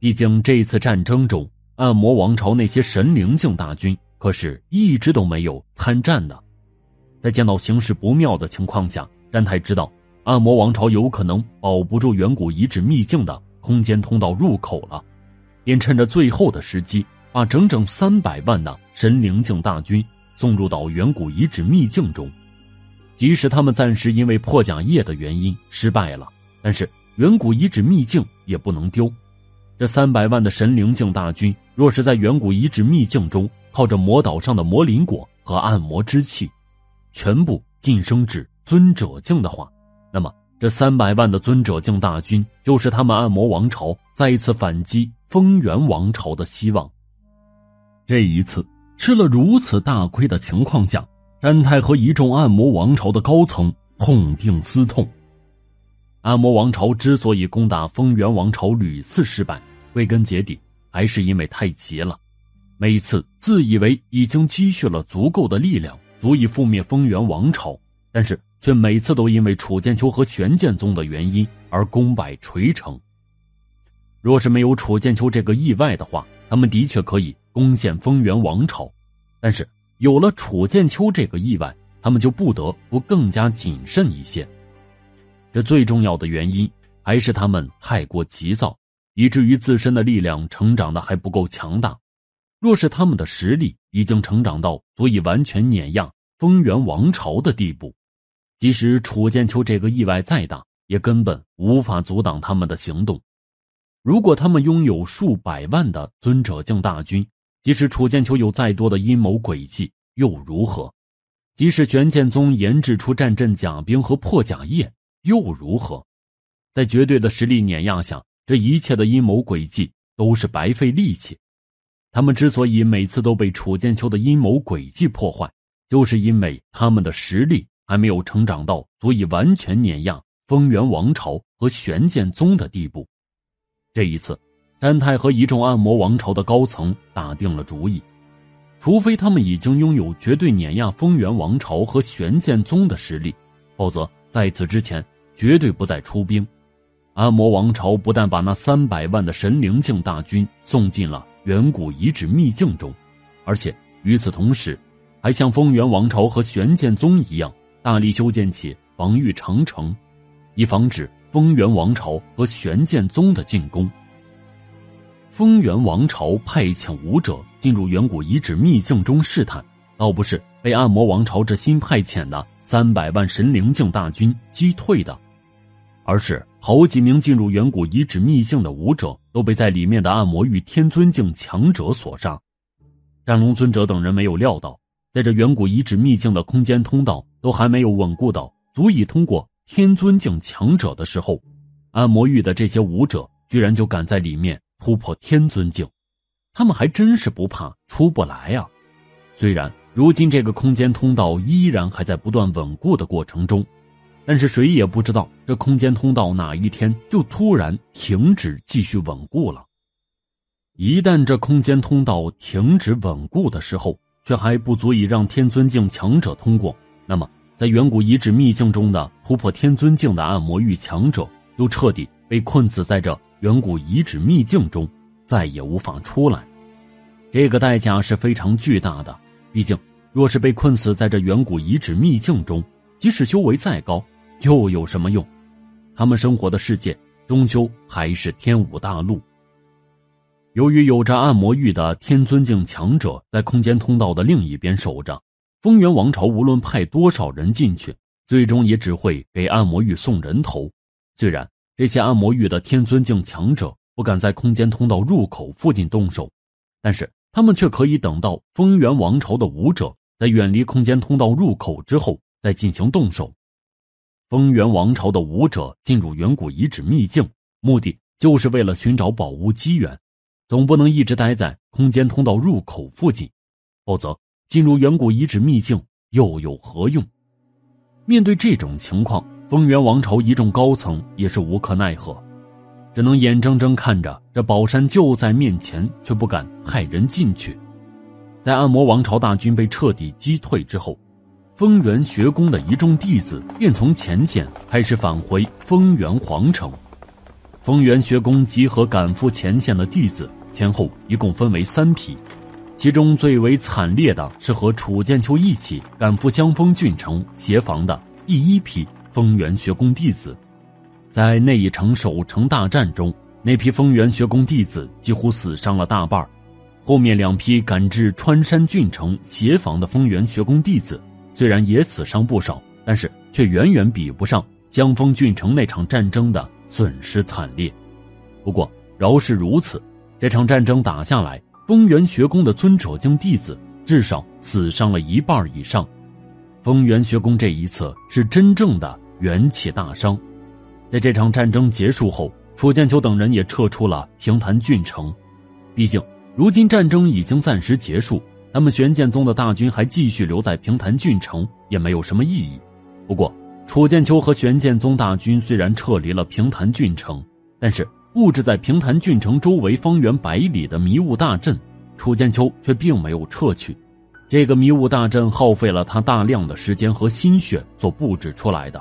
[SPEAKER 1] 毕竟这次战争中。暗魔王朝那些神灵境大军可是一直都没有参战的，在见到形势不妙的情况下，詹太知道暗魔王朝有可能保不住远古遗址秘境的空间通道入口了，便趁着最后的时机，把整整三百万的神灵境大军送入到远古遗址秘境中。即使他们暂时因为破甲叶的原因失败了，但是远古遗址秘境也不能丢。这三百万的神灵境大军，若是在远古遗址秘境中，靠着魔岛上的魔灵果和暗魔之气，全部晋升至尊者境的话，那么这三百万的尊者境大军，就是他们暗魔王朝再一次反击丰原王朝的希望。这一次吃了如此大亏的情况下，詹太和一众暗魔王朝的高层痛定思痛。暗魔王朝之所以攻打丰原王朝屡次失败。归根结底，还是因为太急了。每次自以为已经积蓄了足够的力量，足以覆灭丰原王朝，但是却每次都因为楚剑秋和玄剑宗的原因而功败垂成。若是没有楚剑秋这个意外的话，他们的确可以攻陷丰原王朝。但是有了楚剑秋这个意外，他们就不得不更加谨慎一些。这最重要的原因还是他们太过急躁。以至于自身的力量成长的还不够强大，若是他们的实力已经成长到足以完全碾压丰源王朝的地步，即使楚剑秋这个意外再大，也根本无法阻挡他们的行动。如果他们拥有数百万的尊者境大军，即使楚剑秋有再多的阴谋诡计，又如何？即使玄剑宗研制出战阵甲兵和破甲叶，又如何？在绝对的实力碾压下。这一切的阴谋诡计都是白费力气。他们之所以每次都被楚剑秋的阴谋诡计破坏，就是因为他们的实力还没有成长到足以完全碾压丰原王朝和玄剑宗的地步。这一次，詹太和一众暗魔王朝的高层打定了主意：除非他们已经拥有绝对碾压丰原王朝和玄剑宗的实力，否则在此之前绝对不再出兵。暗魔王朝不但把那三百万的神灵境大军送进了远古遗址秘境中，而且与此同时，还像丰原王朝和玄剑宗一样，大力修建起防御长城，以防止丰原王朝和玄剑宗的进攻。丰原王朝派遣武者进入远古遗址秘境中试探，倒不是被暗魔王朝这新派遣的三百万神灵境大军击退的。而是好几名进入远古遗址秘境的武者都被在里面的暗魔域天尊境强者所杀。战龙尊者等人没有料到，在这远古遗址秘境的空间通道都还没有稳固到足以通过天尊境强者的时候，暗魔域的这些武者居然就敢在里面突破天尊境。他们还真是不怕出不来啊！虽然如今这个空间通道依然还在不断稳固的过程中。但是谁也不知道，这空间通道哪一天就突然停止继续稳固了。一旦这空间通道停止稳固的时候，却还不足以让天尊境强者通过，那么在远古遗址秘境中的突破天尊境的暗魔域强者，就彻底被困死在这远古遗址秘境中，再也无法出来。这个代价是非常巨大的。毕竟，若是被困死在这远古遗址秘境中，即使修为再高，又有什么用？他们生活的世界终究还是天武大陆。由于有着按摩玉的天尊境强者在空间通道的另一边守着，风原王朝无论派多少人进去，最终也只会给按摩玉送人头。虽然这些按摩浴的天尊境强者不敢在空间通道入口附近动手，但是他们却可以等到风原王朝的武者在远离空间通道入口之后再进行动手。风原王朝的武者进入远古遗址秘境，目的就是为了寻找宝物机缘，总不能一直待在空间通道入口附近，否则。进入远古遗址秘境又有何用？面对这种情况，丰原王朝一众高层也是无可奈何，只能眼睁睁看着这宝山就在面前，却不敢派人进去。在暗魔王朝大军被彻底击退之后，丰原学宫的一众弟子便从前线开始返回丰源皇城。丰源学宫集合赶赴前线的弟子，前后一共分为三批。其中最为惨烈的是和楚剑秋一起赶赴香风郡城协防的第一批丰源学宫弟子，在那一场守城大战中，那批丰源学宫弟子几乎死伤了大半后面两批赶至川山郡城协防的丰源学宫弟子，虽然也死伤不少，但是却远远比不上江丰郡城那场战争的损失惨烈。不过饶是如此，这场战争打下来。丰源学宫的尊者境弟子至少死伤了一半以上，丰源学宫这一次是真正的元气大伤。在这场战争结束后，楚剑秋等人也撤出了平潭郡城。毕竟，如今战争已经暂时结束，他们玄剑宗的大军还继续留在平潭郡城也没有什么意义。不过，楚剑秋和玄剑宗大军虽然撤离了平潭郡城，但是。布置在平潭郡城周围方圆百里的迷雾大阵，楚剑秋却并没有撤去。这个迷雾大阵耗费了他大量的时间和心血所布置出来的，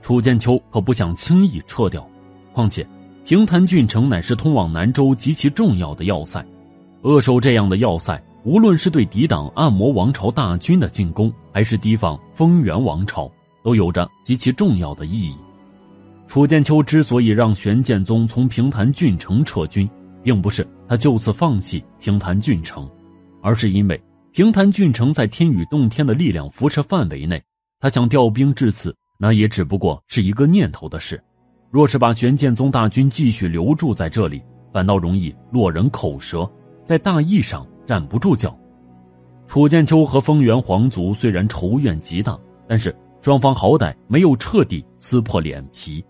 [SPEAKER 1] 楚剑秋可不想轻易撤掉。况且，平潭郡城乃是通往南州极其重要的要塞，扼守这样的要塞，无论是对抵挡暗魔王朝大军的进攻，还是提防风原王朝，都有着极其重要的意义。楚剑秋之所以让玄剑宗从平潭郡城撤军，并不是他就此放弃平潭郡城，而是因为平潭郡城在天宇洞天的力量辐射范围内，他想调兵至此，那也只不过是一个念头的事。若是把玄剑宗大军继续留住在这里，反倒容易落人口舌，在大义上站不住脚。楚剑秋和丰原皇族虽然仇怨极大，但是双方好歹没有彻底撕破脸皮。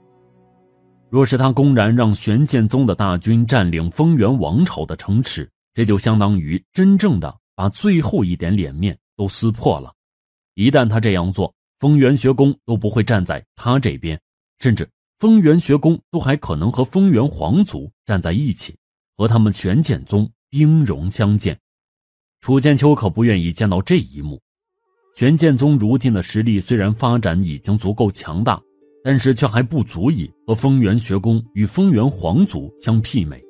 [SPEAKER 1] 若是他公然让玄剑宗的大军占领丰原王朝的城池，这就相当于真正的把最后一点脸面都撕破了。一旦他这样做，丰原学宫都不会站在他这边，甚至丰原学宫都还可能和丰原皇族站在一起，和他们玄剑宗兵戎相见。楚剑秋可不愿意见到这一幕。玄剑宗如今的实力虽然发展已经足够强大。但是却还不足以和丰原学宫与丰原皇族相媲美，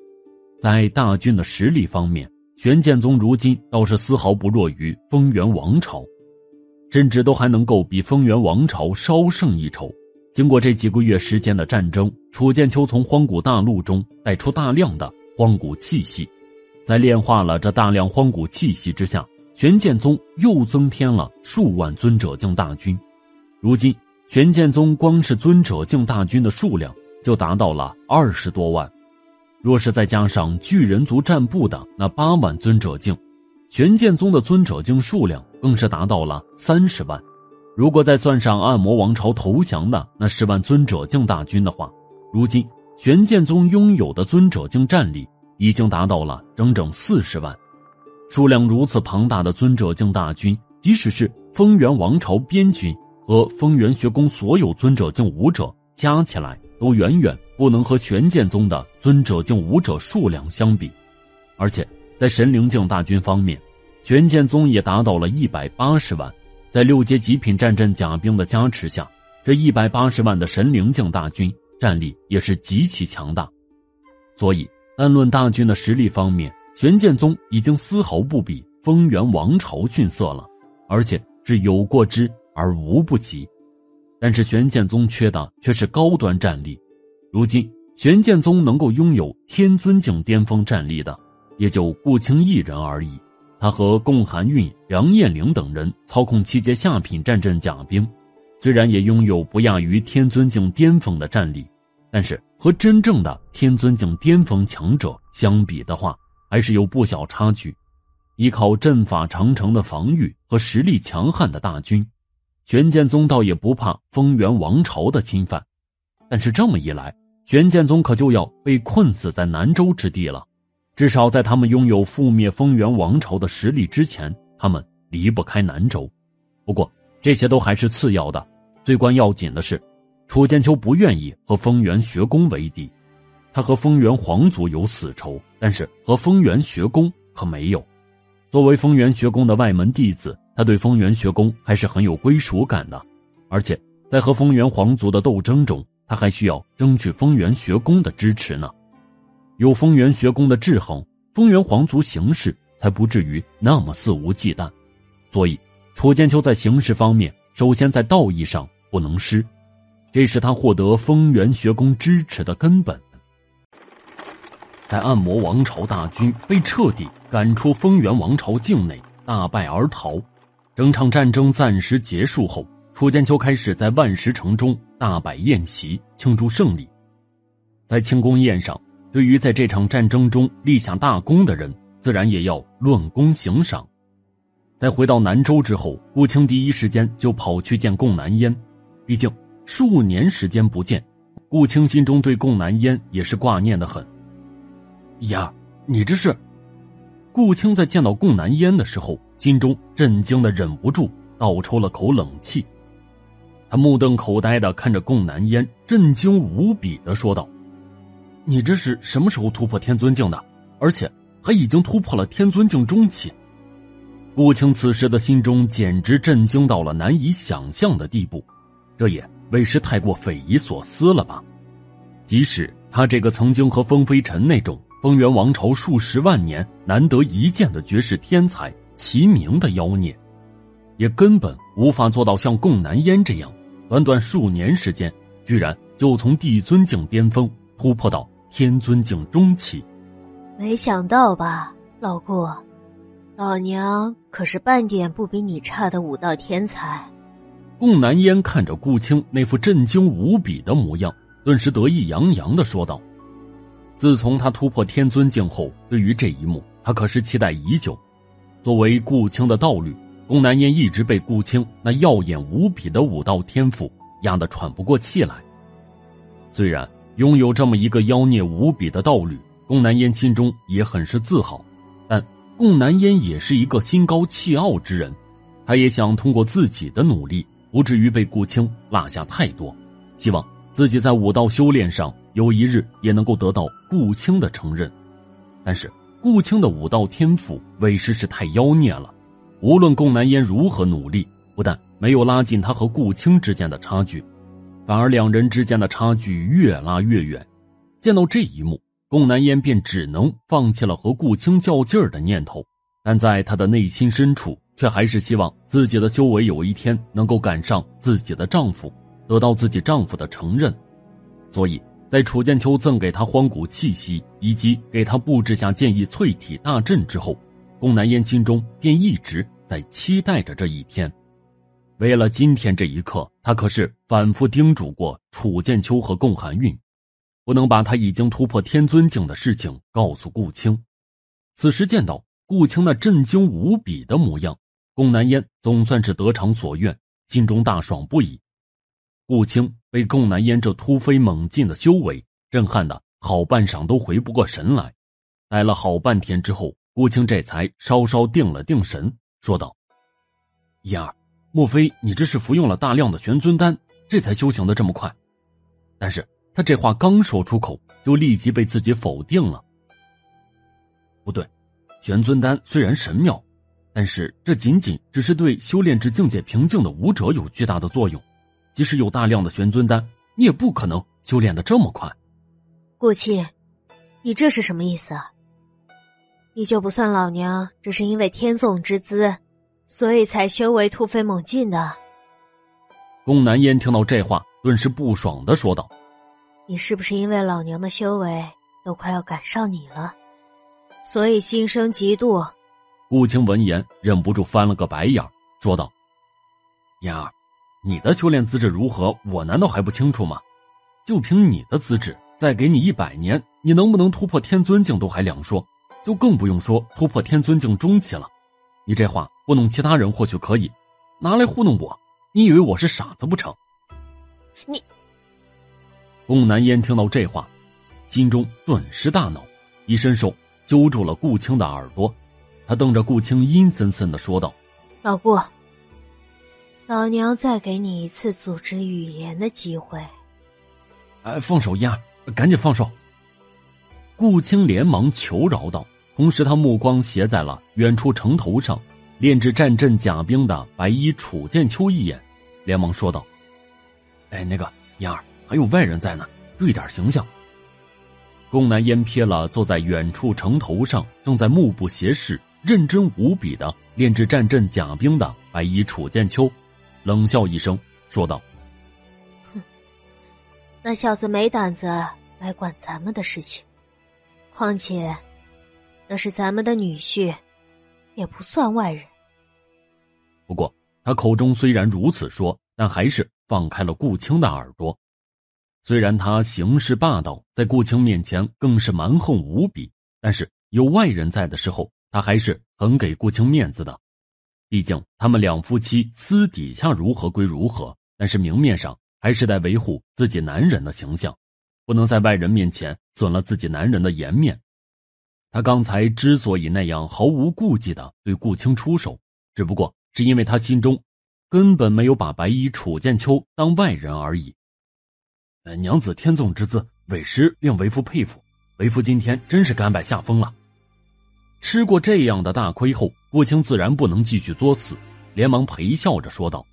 [SPEAKER 1] 在大军的实力方面，玄剑宗如今倒是丝毫不弱于丰原王朝，甚至都还能够比丰原王朝稍胜一筹。经过这几个月时间的战争，楚剑秋从荒古大陆中带出大量的荒古气息，在炼化了这大量荒古气息之下，玄剑宗又增添了数万尊者境大军，如今。玄剑宗光是尊者境大军的数量就达到了二十多万，若是再加上巨人族战部的那八万尊者境，玄剑宗的尊者境数量更是达到了三十万。如果再算上暗魔王朝投降的那十万尊者境大军的话，如今玄剑宗拥有的尊者境战力已经达到了整整四十万。数量如此庞大的尊者境大军，即使是丰原王朝边军。和丰原学宫所有尊者境武者加起来，都远远不能和玄剑宗的尊者境武者数量相比。而且在神灵境大军方面，玄剑宗也达到了一百八十万。在六阶极品战阵甲兵的加持下，这一百八十万的神灵境大军战力也是极其强大。所以，单论大军的实力方面，玄剑宗已经丝毫不比丰原王朝逊色了，而且是有过之。而无不及，但是玄剑宗缺的却是高端战力。如今，玄剑宗能够拥有天尊境巅峰战力的，也就顾青一人而已。他和贡韩运、梁彦玲等人操控七阶下品战阵甲兵，虽然也拥有不亚于天尊境巅峰的战力，但是和真正的天尊境巅峰强者相比的话，还是有不小差距。依靠阵法长城的防御和实力强悍的大军，玄剑宗倒也不怕风元王朝的侵犯。但是这么一来，玄剑宗可就要被困死在南州之地了。至少在他们拥有覆灭丰元王朝的实力之前，他们离不开南州。不过这些都还是次要的，最关要紧的是，楚剑秋不愿意和丰元学宫为敌。他和丰元皇族有死仇，但是和丰元学宫可没有。作为丰元学宫的外门弟子，他对丰元学宫还是很有归属感的。而且在和丰元皇族的斗争中，他还需要争取丰元学宫的支持呢。有风元学宫的制衡，风元皇族行事才不至于那么肆无忌惮。所以，楚剑秋在行事方面，首先在道义上不能失，这是他获得风元学宫支持的根本。在暗魔王朝大军被彻底赶出风元王朝境内，大败而逃，整场战争暂时结束后，楚剑秋开始在万石城中大摆宴席庆祝胜利。在庆功宴上。对于在这场战争中立下大功的人，自然也要论功行赏。在回到南州之后，顾青第一时间就跑去见贡南烟，毕竟数年时间不见，顾青心中对贡南烟也是挂念的很。燕儿，你这是？顾青在见到贡南烟的时候，心中震惊的忍不住倒抽了口冷气。他目瞪口呆的看着贡南烟，震惊无比的说道。你这是什么时候突破天尊境的？而且还已经突破了天尊境中期。顾青此时的心中简直震惊到了难以想象的地步，这也为时太过匪夷所思了吧？即使他这个曾经和风飞尘那种风元王朝数十万年难得一见的绝世天才齐名的妖孽，也根本无法做到像贡南烟这样，短短数年时间，居然就从帝尊境巅峰。突破到天尊境中期，
[SPEAKER 2] 没想到吧，老顾，老娘可是半点不比你差的武道天才。
[SPEAKER 1] 顾南烟看着顾青那副震惊无比的模样，顿时得意洋洋的说道：“自从他突破天尊境后，对于这一幕，他可是期待已久。作为顾青的道侣，顾南烟一直被顾青那耀眼无比的武道天赋压得喘不过气来。虽然……”拥有这么一个妖孽无比的道侣，宫南烟心中也很是自豪。但宫南烟也是一个心高气傲之人，他也想通过自己的努力，不至于被顾青落下太多。希望自己在武道修炼上有一日也能够得到顾青的承认。但是顾青的武道天赋委实是太妖孽了，无论宫南烟如何努力，不但没有拉近他和顾青之间的差距。反而两人之间的差距越拉越远，见到这一幕，宫南烟便只能放弃了和顾青较劲儿的念头，但在他的内心深处，却还是希望自己的修为有一天能够赶上自己的丈夫，得到自己丈夫的承认。所以在楚剑秋赠给他荒古气息，以及给他布置下剑意淬体大阵之后，宫南烟心中便一直在期待着这一天。为了今天这一刻，他可是反复叮嘱过楚剑秋和贡寒韵，不能把他已经突破天尊境的事情告诉顾青。此时见到顾青那震惊无比的模样，宫南烟总算是得偿所愿，心中大爽不已。顾青被贡南烟这突飞猛进的修为震撼的好半晌都回不过神来，待了好半天之后，顾青这才稍稍定了定神，说道：“燕儿。”莫非你这是服用了大量的玄尊丹，这才修行的这么快？但是他这话刚说出口，就立即被自己否定了。不对，玄尊丹虽然神妙，但是这仅仅只是对修炼至境界瓶颈的武者有巨大的作用。即使有大量的玄尊丹，你也不可能修炼的这么快。
[SPEAKER 2] 顾青，你这是什么意思啊？你就不算老娘只是因为天纵之姿？所以才修为突飞猛进的。
[SPEAKER 1] 宫南烟听到这话，顿时不爽的说道：“
[SPEAKER 2] 你是不是因为老娘的修为都快要赶上你了，所以心生嫉妒？
[SPEAKER 1] 顾青闻言忍不住翻了个白眼，说道：“燕儿，你的修炼资质如何？我难道还不清楚吗？就凭你的资质，再给你一百年，你能不能突破天尊境都还两说，就更不用说突破天尊境中期了。你这话糊弄其他人或许可以，拿来糊弄我，你以为我是傻子不成？”
[SPEAKER 2] 你。
[SPEAKER 1] 宫南烟听到这话，心中顿时大恼，一伸手揪住了顾青的耳朵。他瞪着顾青，阴森森的说道：“
[SPEAKER 2] 老顾，老娘再给你一次组织语言的机会。”
[SPEAKER 1] 哎，放手，燕儿，赶紧放手！顾青连忙求饶道，同时他目光斜在了远处城头上炼制战阵甲兵的白衣楚剑秋一眼，连忙说道：“哎，那个燕儿。”还有外人在呢，注意点形象。宫南烟瞥了坐在远处城头上，正在目不斜视、认真无比的炼制战阵甲兵的白衣楚剑秋，冷笑一声，说道：“
[SPEAKER 2] 哼，那小子没胆子来管咱们的事情。况且，那是咱们的女婿，也不算外人。”
[SPEAKER 1] 不过，他口中虽然如此说，但还是放开了顾青的耳朵。虽然他行事霸道，在顾青面前更是蛮横无比，但是有外人在的时候，他还是很给顾青面子的。毕竟他们两夫妻私底下如何归如何，但是明面上还是在维护自己男人的形象，不能在外人面前损了自己男人的颜面。他刚才之所以那样毫无顾忌的对顾青出手，只不过是因为他心中根本没有把白衣楚剑秋当外人而已。娘子天纵之姿，委实令为夫佩服。为夫今天真是甘拜下风了。吃过这样的大亏后，顾青自然不能继续作死，连忙陪笑着说道：“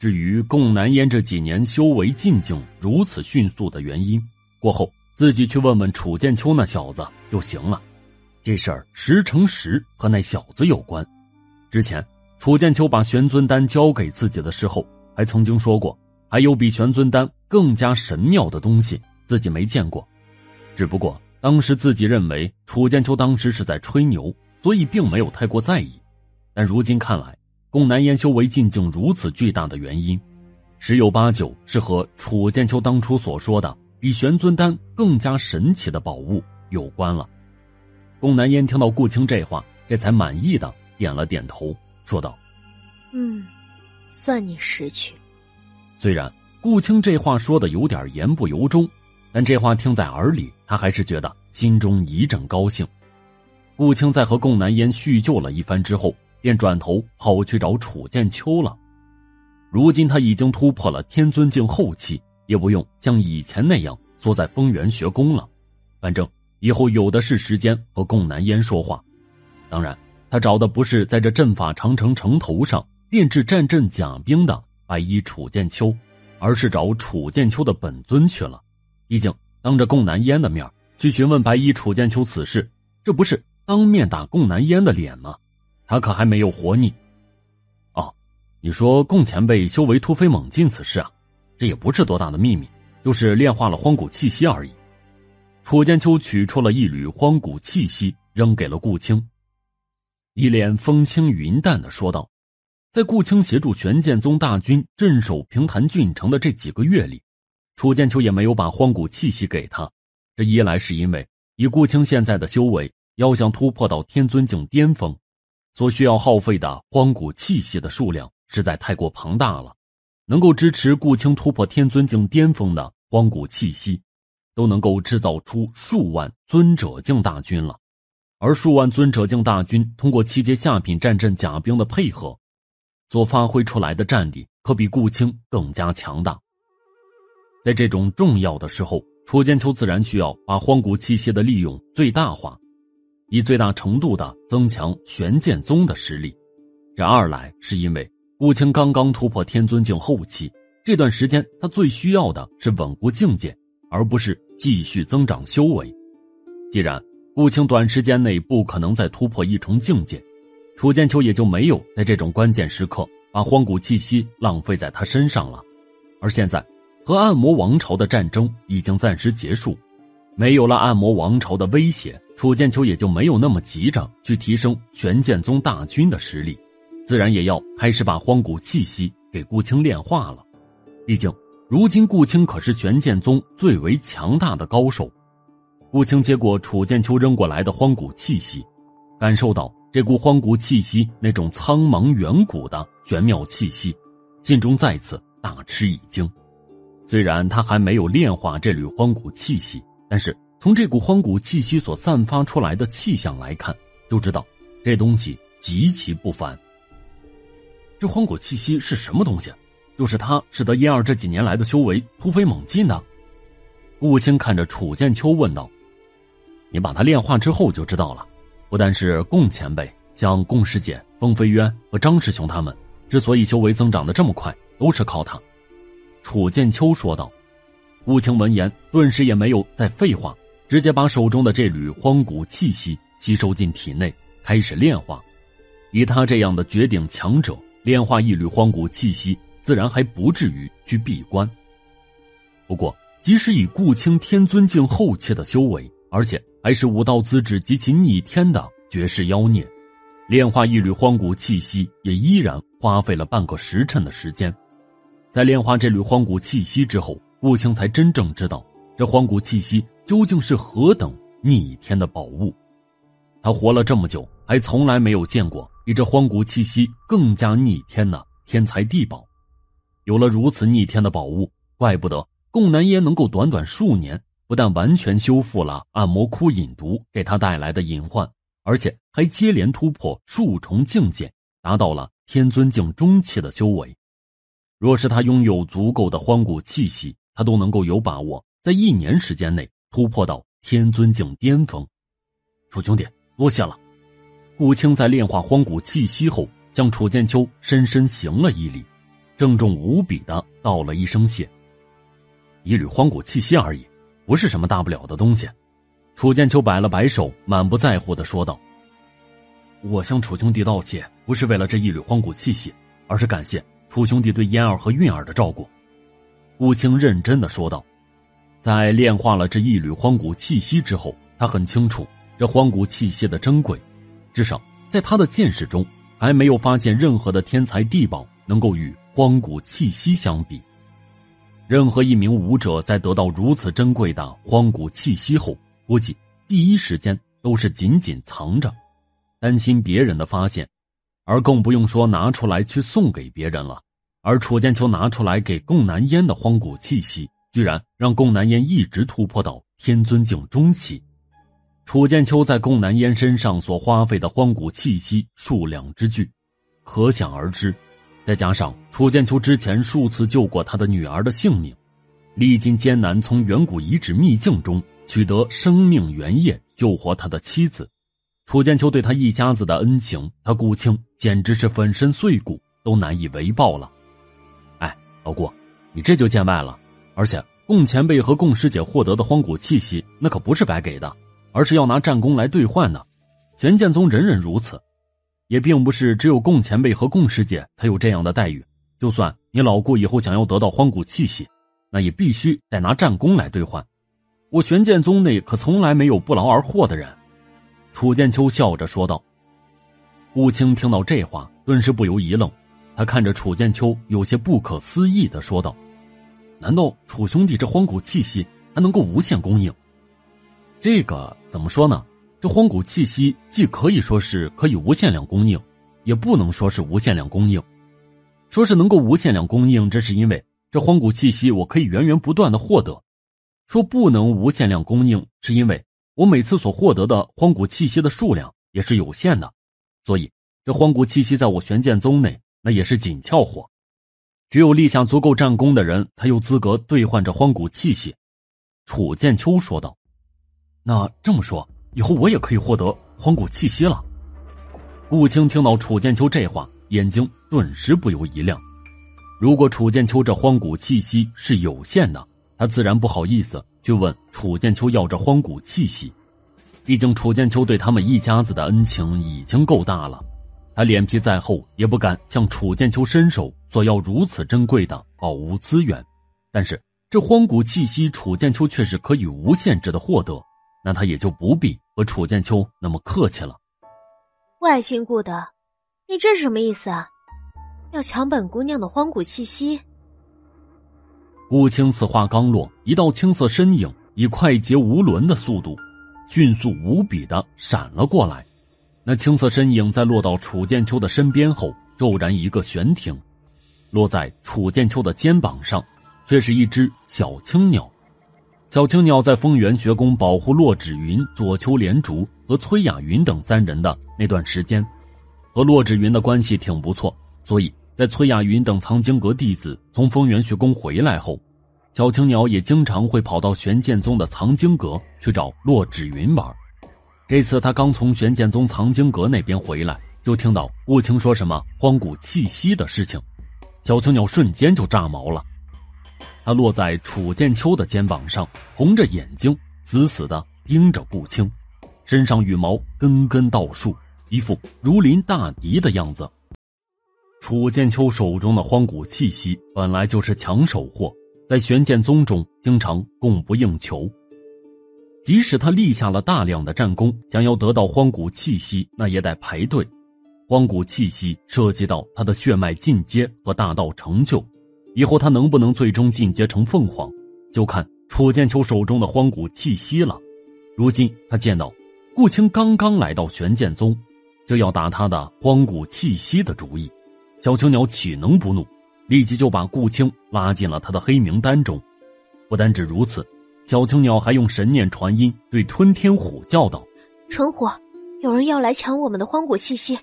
[SPEAKER 1] 至于贡南烟这几年修为进境如此迅速的原因，过后自己去问问楚剑秋那小子就行了。这事儿十成十和那小子有关。之前楚剑秋把玄尊丹交给自己的时候，还曾经说过。”还有比玄尊丹更加神妙的东西，自己没见过。只不过当时自己认为楚剑秋当时是在吹牛，所以并没有太过在意。但如今看来，宫南烟修为进境如此巨大的原因，十有八九是和楚剑秋当初所说的比玄尊丹更加神奇的宝物有关了。宫南烟听到顾青这话，这才满意的点了点头，说道：“
[SPEAKER 2] 嗯，算你识趣。”
[SPEAKER 1] 虽然顾青这话说的有点言不由衷，但这话听在耳里，他还是觉得心中一阵高兴。顾青在和贡南烟叙旧了一番之后，便转头跑去找楚剑秋了。如今他已经突破了天尊境后期，也不用像以前那样坐在丰源学宫了，反正以后有的是时间和贡南烟说话。当然，他找的不是在这阵法长城城头上炼制战阵甲兵的。白衣楚剑秋，而是找楚剑秋的本尊去了。毕竟当着贡南烟的面去询问白衣楚剑秋此事，这不是当面打贡南烟的脸吗？他可还没有活腻。哦，你说贡前辈修为突飞猛进此事啊，这也不是多大的秘密，就是炼化了荒古气息而已。楚剑秋取出了一缕荒古气息，扔给了顾青，一脸风轻云淡的说道。在顾青协助玄剑宗大军镇守平潭郡城的这几个月里，楚剑秋也没有把荒古气息给他。这一来是因为以顾青现在的修为，要想突破到天尊境巅峰，所需要耗费的荒古气息的数量实在太过庞大了。能够支持顾青突破天尊境巅峰的荒古气息，都能够制造出数万尊者境大军了。而数万尊者境大军通过七阶下品战阵甲兵的配合。所发挥出来的战力可比顾青更加强大。在这种重要的时候，楚剑秋自然需要把荒古气息的利用最大化，以最大程度的增强玄剑宗的实力。这二来是因为顾青刚刚突破天尊境后期，这段时间他最需要的是稳固境界，而不是继续增长修为。既然顾青短时间内不可能再突破一重境界。楚剑秋也就没有在这种关键时刻把荒古气息浪费在他身上了，而现在，和暗魔王朝的战争已经暂时结束，没有了暗魔王朝的威胁，楚剑秋也就没有那么急着去提升玄剑宗大军的实力，自然也要开始把荒古气息给顾青炼化了。毕竟，如今顾青可是玄剑宗最为强大的高手。顾青接过楚剑秋扔过来的荒古气息，感受到这股荒古气息那种苍茫远古的玄妙气息，心中再次大吃一惊。虽然他还没有炼化这缕荒古气息，但是从这股荒古气息所散发出来的气象来看，就知道这东西极其不凡。这荒古气息是什么东西？就是它使得燕儿这几年来的修为突飞猛进的。顾青看着楚剑秋问道。你把它炼化之后就知道了。不但是贡前辈，像贡师姐、风飞渊和张师兄他们，之所以修为增长的这么快，都是靠他。楚剑秋说道。顾青闻言，顿时也没有再废话，直接把手中的这缕荒古气息吸收进体内，开始炼化。以他这样的绝顶强者，炼化一缕荒古气息，自然还不至于去闭关。不过，即使以顾青天尊境后期的修为，而且。还是武道资质极其逆天的绝世妖孽，炼化一缕荒古气息也依然花费了半个时辰的时间。在炼化这缕荒古气息之后，顾青才真正知道这荒古气息究竟是何等逆天的宝物。他活了这么久，还从来没有见过比这荒古气息更加逆天的天才地宝。有了如此逆天的宝物，怪不得贡南烟能够短短数年。不但完全修复了暗魔窟引毒给他带来的隐患，而且还接连突破数重境界，达到了天尊境中期的修为。若是他拥有足够的荒古气息，他都能够有把握在一年时间内突破到天尊境巅峰。楚兄弟，多谢了。顾青在炼化荒古气息后，向楚剑秋深深行了一礼，郑重无比的道了一声谢。一缕荒古气息而已。不是什么大不了的东西，楚剑秋摆了摆手，满不在乎的说道：“我向楚兄弟道谢，不是为了这一缕荒古气息，而是感谢楚兄弟对嫣儿和韵儿的照顾。”顾青认真的说道：“在炼化了这一缕荒古气息之后，他很清楚这荒古气息的珍贵，至少在他的见识中，还没有发现任何的天才地宝能够与荒古气息相比。”任何一名武者在得到如此珍贵的荒古气息后，估计第一时间都是紧紧藏着，担心别人的发现，而更不用说拿出来去送给别人了。而楚剑秋拿出来给贡南烟的荒古气息，居然让贡南烟一直突破到天尊境中期。楚剑秋在贡南烟身上所花费的荒古气息数量之巨，可想而知。再加上楚剑秋之前数次救过他的女儿的性命，历经艰难从远古遗址秘境中取得生命原液救活他的妻子，楚剑秋对他一家子的恩情，他顾青简直是粉身碎骨都难以为报了。哎，老顾，你这就见外了。而且贡前辈和贡师姐获得的荒古气息，那可不是白给的，而是要拿战功来兑换的。玄剑宗人人如此。也并不是只有贡前辈和贡师姐才有这样的待遇。就算你老顾以后想要得到荒古气息，那也必须得拿战功来兑换。我玄剑宗内可从来没有不劳而获的人。”楚剑秋笑着说道。顾青听到这话，顿时不由一愣。他看着楚剑秋，有些不可思议的说道：“难道楚兄弟这荒古气息还能够无限供应？这个怎么说呢？”这荒古气息既可以说是可以无限量供应，也不能说是无限量供应。说是能够无限量供应，这是因为这荒古气息我可以源源不断的获得；说不能无限量供应，是因为我每次所获得的荒古气息的数量也是有限的。所以，这荒古气息在我玄剑宗内那也是紧俏货，只有立下足够战功的人才有资格兑换这荒古气息。”楚剑秋说道。“那这么说。”以后我也可以获得荒古气息了。顾青听到楚剑秋这话，眼睛顿时不由一亮。如果楚剑秋这荒古气息是有限的，他自然不好意思去问楚剑秋要这荒古气息。毕竟楚剑秋对他们一家子的恩情已经够大了，他脸皮再厚也不敢向楚剑秋伸手索要如此珍贵的宝物资源。但是这荒古气息，楚剑秋却是可以无限制的获得，那他也就不必和楚剑秋那么客气了。
[SPEAKER 2] 外姓顾的，你这是什么意思啊？要抢本姑娘的荒古气息？
[SPEAKER 1] 顾青此话刚落，一道青色身影以快捷无伦的速度，迅速无比的闪了过来。那青色身影在落到楚剑秋的身边后，骤然一个悬停，落在楚剑秋的肩膀上，却是一只小青鸟。小青鸟在丰原学宫保护洛芷云、左丘连竹和崔雅云等三人的那段时间，和洛芷云的关系挺不错，所以在崔雅云等藏经阁弟子从丰原学宫回来后，小青鸟也经常会跑到玄剑宗的藏经阁去找洛芷云玩。这次他刚从玄剑宗藏经阁那边回来，就听到顾青说什么荒古气息的事情，小青鸟瞬间就炸毛了。他落在楚剑秋的肩膀上，红着眼睛，死死的盯着顾青，身上羽毛根根倒竖，一副如临大敌的样子。楚剑秋手中的荒古气息本来就是抢手货，在玄剑宗中经常供不应求。即使他立下了大量的战功，想要得到荒古气息，那也得排队。荒古气息涉及到他的血脉进阶和大道成就，以后他能不能最终进阶成凤凰，就看楚剑秋手中的荒古气息了。如今他见到顾青刚刚来到玄剑宗，就要打他的荒古气息的主意，小青鸟岂能不怒？立即就把顾青拉进了他的黑名单中。不单止如此。小青鸟还用神念传音对吞天虎叫道：“
[SPEAKER 2] 蠢虎，有人要来抢我们的荒古气息，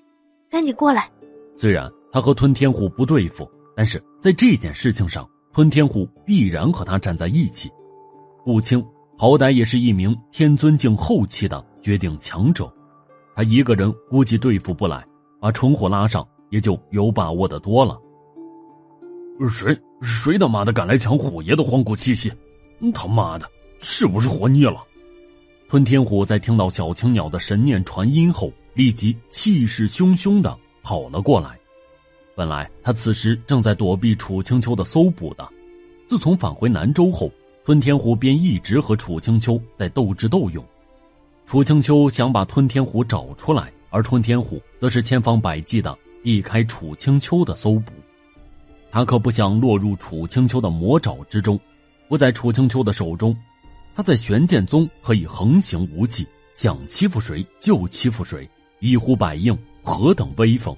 [SPEAKER 2] 赶紧过来！”
[SPEAKER 1] 虽然他和吞天虎不对付，但是在这件事情上，吞天虎必然和他站在一起。顾青好歹也是一名天尊境后期的绝顶强者，他一个人估计对付不来，把纯虎拉上也就有把握的多了。
[SPEAKER 3] 谁谁他妈的敢来抢虎爷的荒古气息？他妈的！是不是活腻了？
[SPEAKER 1] 吞天虎在听到小青鸟的神念传音后，立即气势汹汹的跑了过来。本来他此时正在躲避楚清秋的搜捕的。自从返回南州后，吞天虎便一直和楚清秋在斗智斗勇。楚清秋想把吞天虎找出来，而吞天虎则是千方百计的避开楚清秋的搜捕。他可不想落入楚清秋的魔爪之中，不在楚清秋的手中。他在玄剑宗可以横行无忌，想欺负谁就欺负谁，一呼百应，何等威风！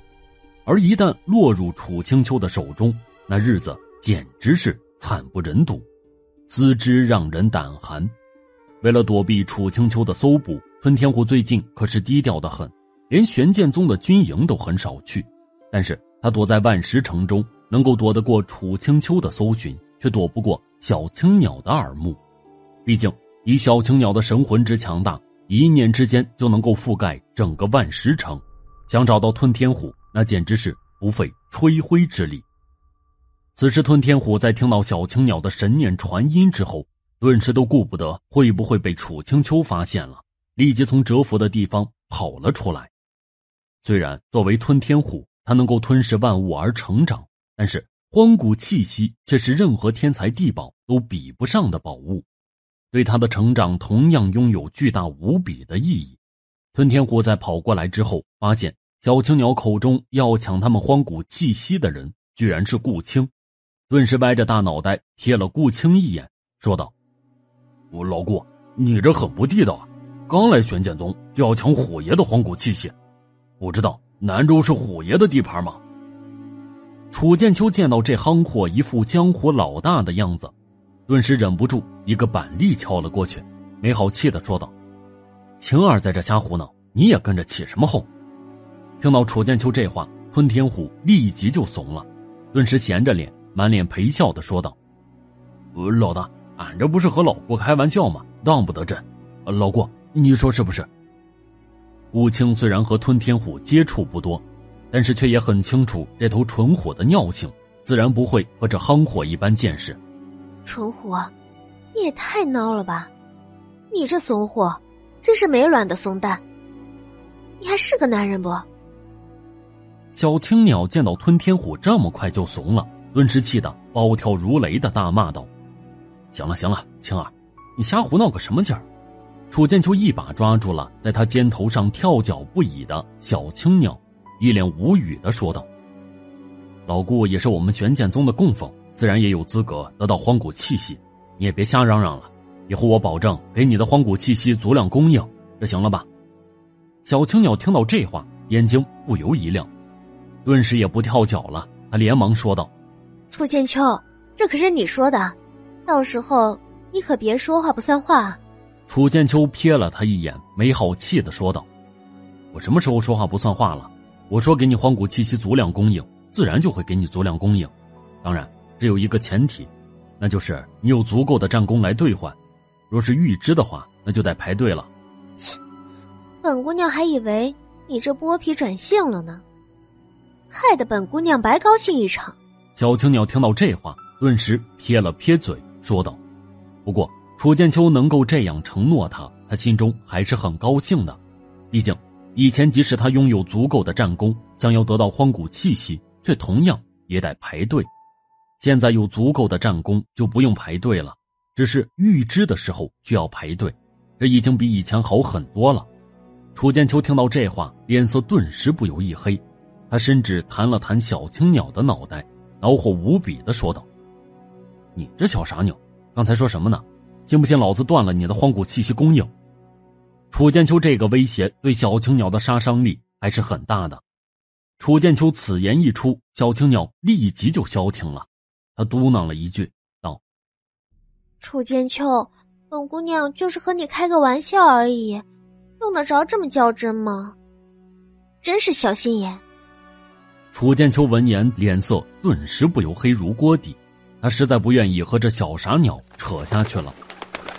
[SPEAKER 1] 而一旦落入楚清秋的手中，那日子简直是惨不忍睹，思之让人胆寒。为了躲避楚清秋的搜捕，吞天虎最近可是低调的很，连玄剑宗的军营都很少去。但是他躲在万石城中，能够躲得过楚清秋的搜寻，却躲不过小青鸟的耳目。毕竟，以小青鸟的神魂之强大，一念之间就能够覆盖整个万石城。想找到吞天虎，那简直是不费吹灰之力。此时，吞天虎在听到小青鸟的神念传音之后，顿时都顾不得会不会被楚青秋发现了，立即从蛰伏的地方跑了出来。虽然作为吞天虎，它能够吞噬万物而成长，但是荒古气息却是任何天才地宝都比不上的宝物。对他的成长同样拥有巨大无比的意义。吞天虎在跑过来之后，发现小青鸟口中要抢他们荒古气息的人，居然是顾青，顿时歪着大脑袋瞥了顾青一眼，说道：“
[SPEAKER 3] 我老顾，你这很不地道啊！刚来玄剑宗就要抢虎爷的荒古气息，不知道南州是虎爷的地盘吗？”
[SPEAKER 1] 楚剑秋见到这夯货一副江湖老大的样子。顿时忍不住一个板栗敲了过去，没好气的说道：“晴儿在这瞎胡闹，你也跟着起什么哄？”听到楚剑秋这话，吞天虎立即就怂了，顿时闲着脸，满脸陪笑的说道：“呃
[SPEAKER 3] 老大，俺这不是和老郭开玩笑吗？当不得真。老郭，你说是不是？”
[SPEAKER 1] 顾青虽然和吞天虎接触不多，但是却也很清楚这头纯虎的尿性，自然不会和这夯货一般见识。
[SPEAKER 2] 纯虎，你也太孬了吧！你这怂货，真是没卵的怂蛋！你还是个男人不？
[SPEAKER 1] 小青鸟见到吞天虎这么快就怂了，顿时气得暴跳如雷的大骂道：“行了行了，青儿，你瞎胡闹个什么劲儿？楚剑秋一把抓住了在他肩头上跳脚不已的小青鸟，一脸无语的说道：“老顾也是我们玄剑宗的供奉，自然也有资格得到荒古气息。你也别瞎嚷嚷了，以后我保证给你的荒古气息足量供应，这行了吧？”小青鸟听到这话，眼睛不由一亮，顿时也不跳脚了。他连忙说道：“
[SPEAKER 2] 楚剑秋，这可是你说的，到时候你可别说话不算话。”
[SPEAKER 1] 楚剑秋瞥了他一眼，没好气的说道：“我什么时候说话不算话了？我说给你荒古气息足量供应，自然就会给你足量供应。当然，这有一个前提，那就是你有足够的战功来兑换。若是预支的话，那就得排队了。”
[SPEAKER 2] 切，本姑娘还以为你这剥皮转性了呢。害得本姑娘白高兴一场。
[SPEAKER 1] 小青鸟听到这话，顿时撇了撇嘴，说道：“不过楚剑秋能够这样承诺他，他心中还是很高兴的。毕竟以前即使他拥有足够的战功，想要得到荒古气息，却同样也得排队。现在有足够的战功，就不用排队了，只是预支的时候需要排队，这已经比以前好很多了。”楚剑秋听到这话，脸色顿时不由一黑。他伸指弹了弹小青鸟的脑袋，恼火无比的说道：“你这小傻鸟，刚才说什么呢？信不信老子断了你的荒古气息供应？”楚剑秋这个威胁对小青鸟的杀伤力还是很大的。楚剑秋此言一出，小青鸟立即就消停了。他嘟囔了一句道：“
[SPEAKER 2] 楚剑秋，本姑娘就是和你开个玩笑而已，用得着这么较真吗？真是小心眼。”
[SPEAKER 1] 楚剑秋闻言，脸色顿时不由黑如锅底。他实在不愿意和这小傻鸟扯下去了，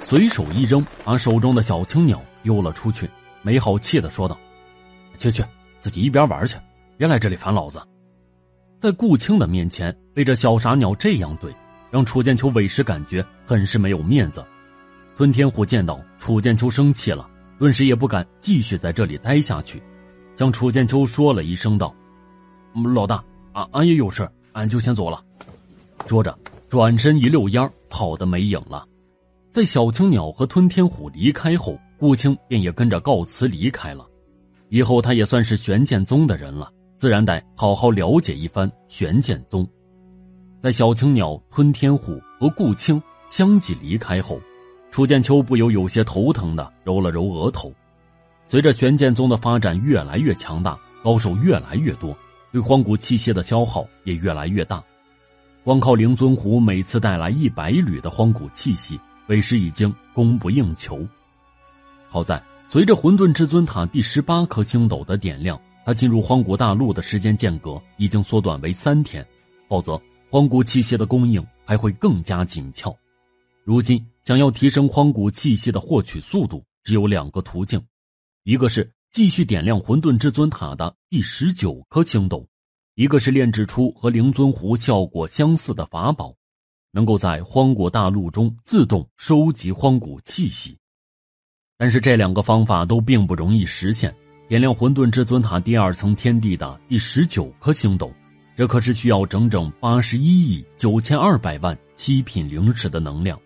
[SPEAKER 1] 随手一扔，把手中的小青鸟丢了出去，没好气的说道：“去去，自己一边玩去，别来这里烦老子。”在顾青的面前被这小傻鸟这样怼，让楚剑秋委实感觉很是没有面子。吞天虎见到楚剑秋生气了，顿时也不敢继续在这里待下去，向楚剑秋说了一声道。老大，俺俺也有事，俺就先走了。说着，转身一溜烟跑得没影了。在小青鸟和吞天虎离开后，顾青便也跟着告辞离开了。以后他也算是玄剑宗的人了，自然得好好了解一番玄剑宗。在小青鸟、吞天虎和顾青相继离开后，楚剑秋不由有些头疼的揉了揉额头。随着玄剑宗的发展越来越强大，高手越来越多。对荒古气息的消耗也越来越大，光靠灵尊湖每次带来一百缕的荒古气息，为师已经供不应求。好在随着混沌至尊塔第十八颗星斗的点亮，他进入荒古大陆的时间间隔已经缩短为三天，否则荒古气息的供应还会更加紧俏。如今想要提升荒古气息的获取速度，只有两个途径，一个是。继续点亮混沌至尊塔的第十九颗星斗，一个是炼制出和灵尊壶效果相似的法宝，能够在荒古大陆中自动收集荒古气息。但是这两个方法都并不容易实现。点亮混沌至尊塔第二层天地的第十九颗星斗，这可是需要整整八十一亿九千二百万七品灵石的能量。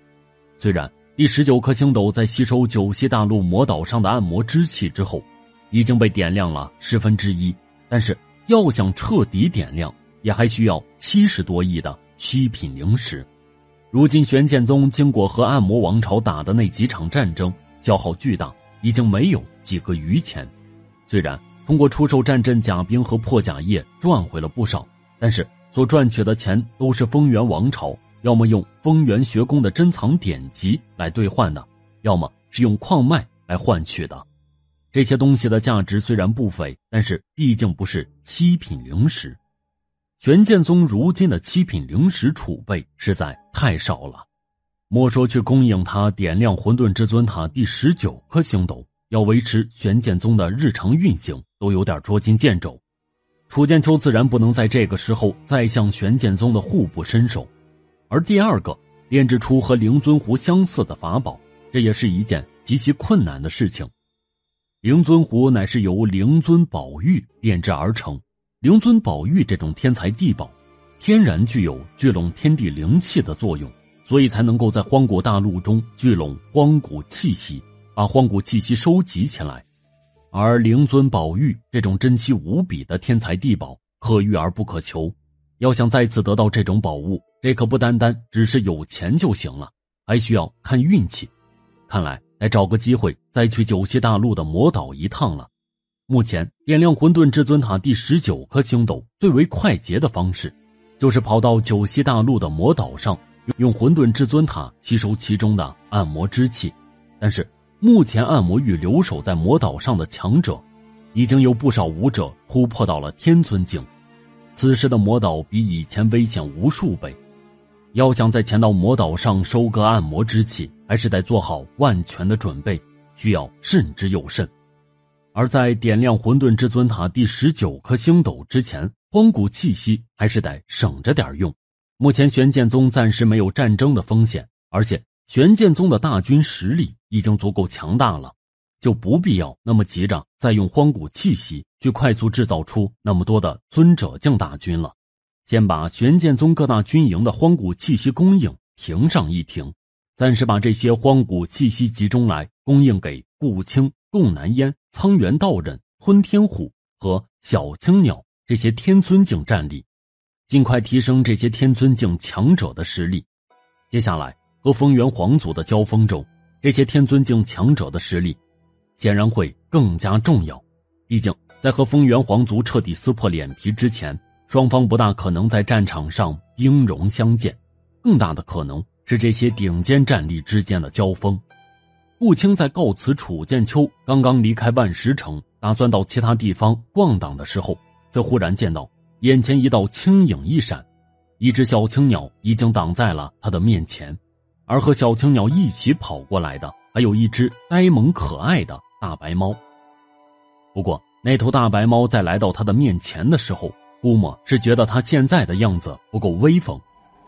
[SPEAKER 1] 虽然第十九颗星斗在吸收九溪大陆魔岛上的暗魔之气之后，已经被点亮了十分之一，但是要想彻底点亮，也还需要七十多亿的七品灵石。如今玄剑宗经过和暗魔王朝打的那几场战争，消耗巨大，已经没有几个余钱。虽然通过出售战阵甲兵和破甲液赚回了不少，但是所赚取的钱都是丰元王朝要么用丰元学宫的珍藏典籍来兑换的，要么是用矿脉来换取的。这些东西的价值虽然不菲，但是毕竟不是七品灵石。玄剑宗如今的七品灵石储备实在太少了，莫说去供应他点亮混沌至尊塔第十九颗星斗，要维持玄剑宗的日常运行都有点捉襟见肘。楚剑秋自然不能在这个时候再向玄剑宗的户部伸手，而第二个炼制出和灵尊壶相似的法宝，这也是一件极其困难的事情。灵尊壶乃是由灵尊宝玉炼制而成。灵尊宝玉这种天才地宝，天然具有聚拢天地灵气的作用，所以才能够在荒古大陆中聚拢荒古气息，把荒古气息收集起来。而灵尊宝玉这种珍稀无比的天才地宝，可遇而不可求。要想再次得到这种宝物，这可不单单只是有钱就行了，还需要看运气。看来得找个机会再去九溪大陆的魔岛一趟了。目前点亮混沌至尊塔第十九颗星斗最为快捷的方式，就是跑到九溪大陆的魔岛上。用混沌至尊塔吸收其中的暗魔之气，但是目前暗魔域留守在魔岛上的强者，已经有不少武者突破到了天尊境。此时的魔岛比以前危险无数倍，要想在前到魔岛上收割暗魔之气，还是得做好万全的准备，需要慎之又慎。而在点亮混沌至尊塔第十九颗星斗之前，荒古气息还是得省着点用。目前玄剑宗暂时没有战争的风险，而且玄剑宗的大军实力已经足够强大了，就不必要那么急着再用荒古气息去快速制造出那么多的尊者境大军了。先把玄剑宗各大军营的荒古气息供应停上一停，暂时把这些荒古气息集中来供应给顾青、贡南烟、苍元道人、吞天虎和小青鸟这些天尊境战力。尽快提升这些天尊境强者的实力。接下来和风元皇族的交锋中，这些天尊境强者的实力显然会更加重要。毕竟，在和风元皇族彻底撕破脸皮之前，双方不大可能在战场上兵戎相见，更大的可能是这些顶尖战力之间的交锋。顾青在告辞楚剑秋，刚刚离开万石城，打算到其他地方逛荡的时候，却忽然见到。眼前一道青影一闪，一只小青鸟已经挡在了他的面前，而和小青鸟一起跑过来的，还有一只呆萌可爱的大白猫。不过，那头大白猫在来到他的面前的时候，估摸是觉得他现在的样子不够威风，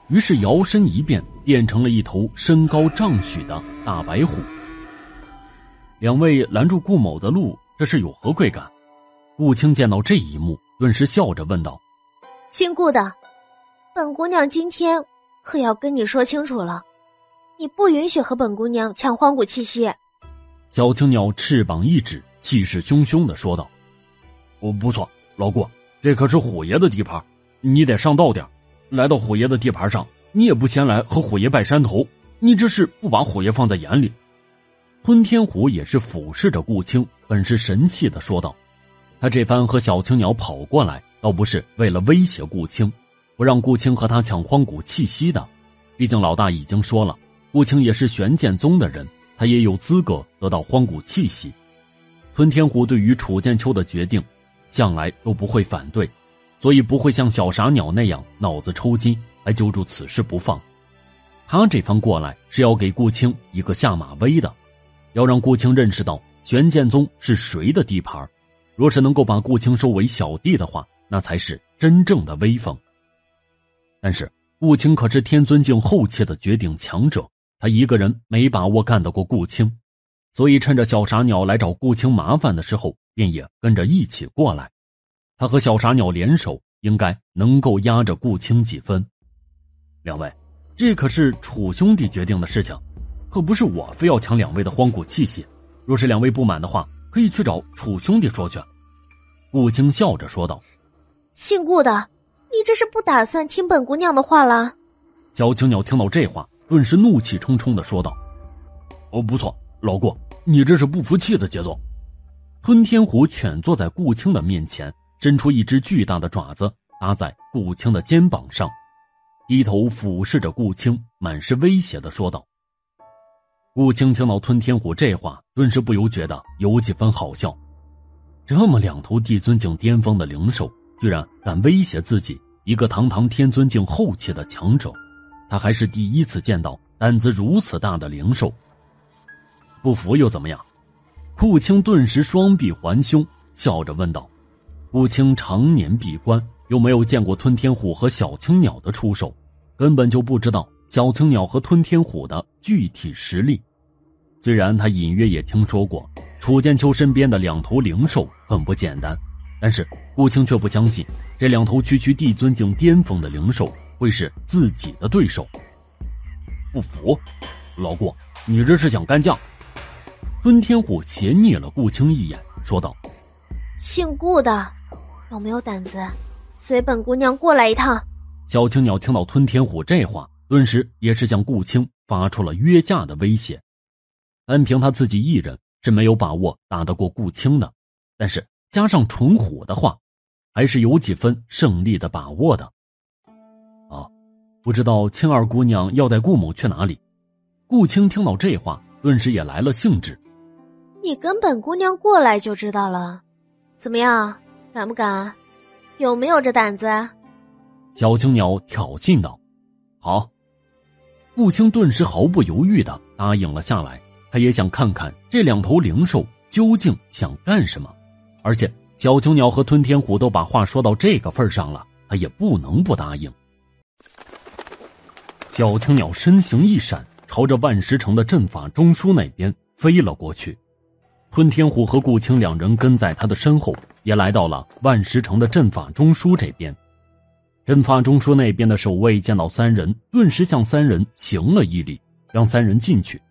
[SPEAKER 1] 于是摇身一变，变成了一头身高丈许的大白虎。两位拦住顾某的路，这是有何贵干？顾青见到这一幕，顿时笑着问道。
[SPEAKER 2] 姓顾的，本姑娘今天可要跟你说清楚了，你不允许和本姑娘抢荒古气息。
[SPEAKER 1] 小青鸟翅膀一指，气势汹汹的说道：“我不错，老顾，这可是虎爷的地盘，你得上道点。来到虎爷的地盘上，你也不先来和虎爷拜山头，你这是不把虎爷放在眼里。”吞天虎也是俯视着顾青，很是神气的说道：“他这番和小青鸟跑过来。”倒不是为了威胁顾青，不让顾青和他抢荒古气息的。毕竟老大已经说了，顾青也是玄剑宗的人，他也有资格得到荒古气息。吞天虎对于楚剑秋的决定，向来都不会反对，所以不会像小傻鸟那样脑子抽筋，来揪住此事不放。他这番过来是要给顾青一个下马威的，要让顾青认识到玄剑宗是谁的地盘。若是能够把顾青收为小弟的话，那才是真正的威风。但是顾青可是天尊境后期的绝顶强者，他一个人没把握干得过顾青，所以趁着小傻鸟来找顾青麻烦的时候，便也跟着一起过来。他和小傻鸟联手，应该能够压着顾青几分。两位，这可是楚兄弟决定的事情，可不是我非要抢两位的荒古气息。若是两位不满的话，可以去找楚兄弟说去。顾青笑着说道。
[SPEAKER 2] 姓顾的，你这是不打算听本姑娘的话了？
[SPEAKER 1] 小青鸟听到这话，顿时怒气冲冲的说道：“哦，不错，老顾，你这是不服气的节奏。”吞天虎蜷坐在顾青的面前，伸出一只巨大的爪子搭在顾青的肩膀上，低头俯视着顾青，满是威胁的说道：“顾青听到吞天虎这话，顿时不由觉得有几分好笑。这么两头帝尊境巅峰的灵兽。”居然敢威胁自己一个堂堂天尊境后期的强者，他还是第一次见到胆子如此大的灵兽。不服又怎么样？顾青顿时双臂环胸，笑着问道：“顾青常年闭关，又没有见过吞天虎和小青鸟的出手，根本就不知道小青鸟和吞天虎的具体实力。虽然他隐约也听说过楚剑秋身边的两头灵兽很不简单。”但是顾青却不相信，这两头区区帝尊境巅峰的灵兽会是自己的对手。
[SPEAKER 3] 不服？老顾，你这是想干架？
[SPEAKER 1] 吞天虎斜睨了顾青一眼，说道：“
[SPEAKER 2] 姓顾的，有没有胆子随本姑娘过来一趟？”
[SPEAKER 1] 小青鸟听到吞天虎这话，顿时也是向顾青发出了约架的威胁。单凭他自己一人是没有把握打得过顾青的，但是加上纯虎的话，还是有几分胜利的把握的。啊，不知道青儿姑娘要带顾某去哪里？顾青听到这话，顿时也来了兴致。
[SPEAKER 2] 你跟本姑娘过来就知道了，怎么样，敢不敢？有没有这胆子？
[SPEAKER 1] 小青鸟挑衅道：“好。”顾青顿时毫不犹豫的答应了下来。他也想看看这两头灵兽究竟想干什么，而且小青鸟和吞天虎都把话说到这个份上了，他也不能不答应。小青鸟身形一闪，朝着万石城的阵法中枢那边飞了过去。吞天虎和顾青两人跟在他的身后，也来到了万石城的阵法中枢这边。阵法中枢那边的守卫见到三人，顿时向三人行了一礼，让三人进去。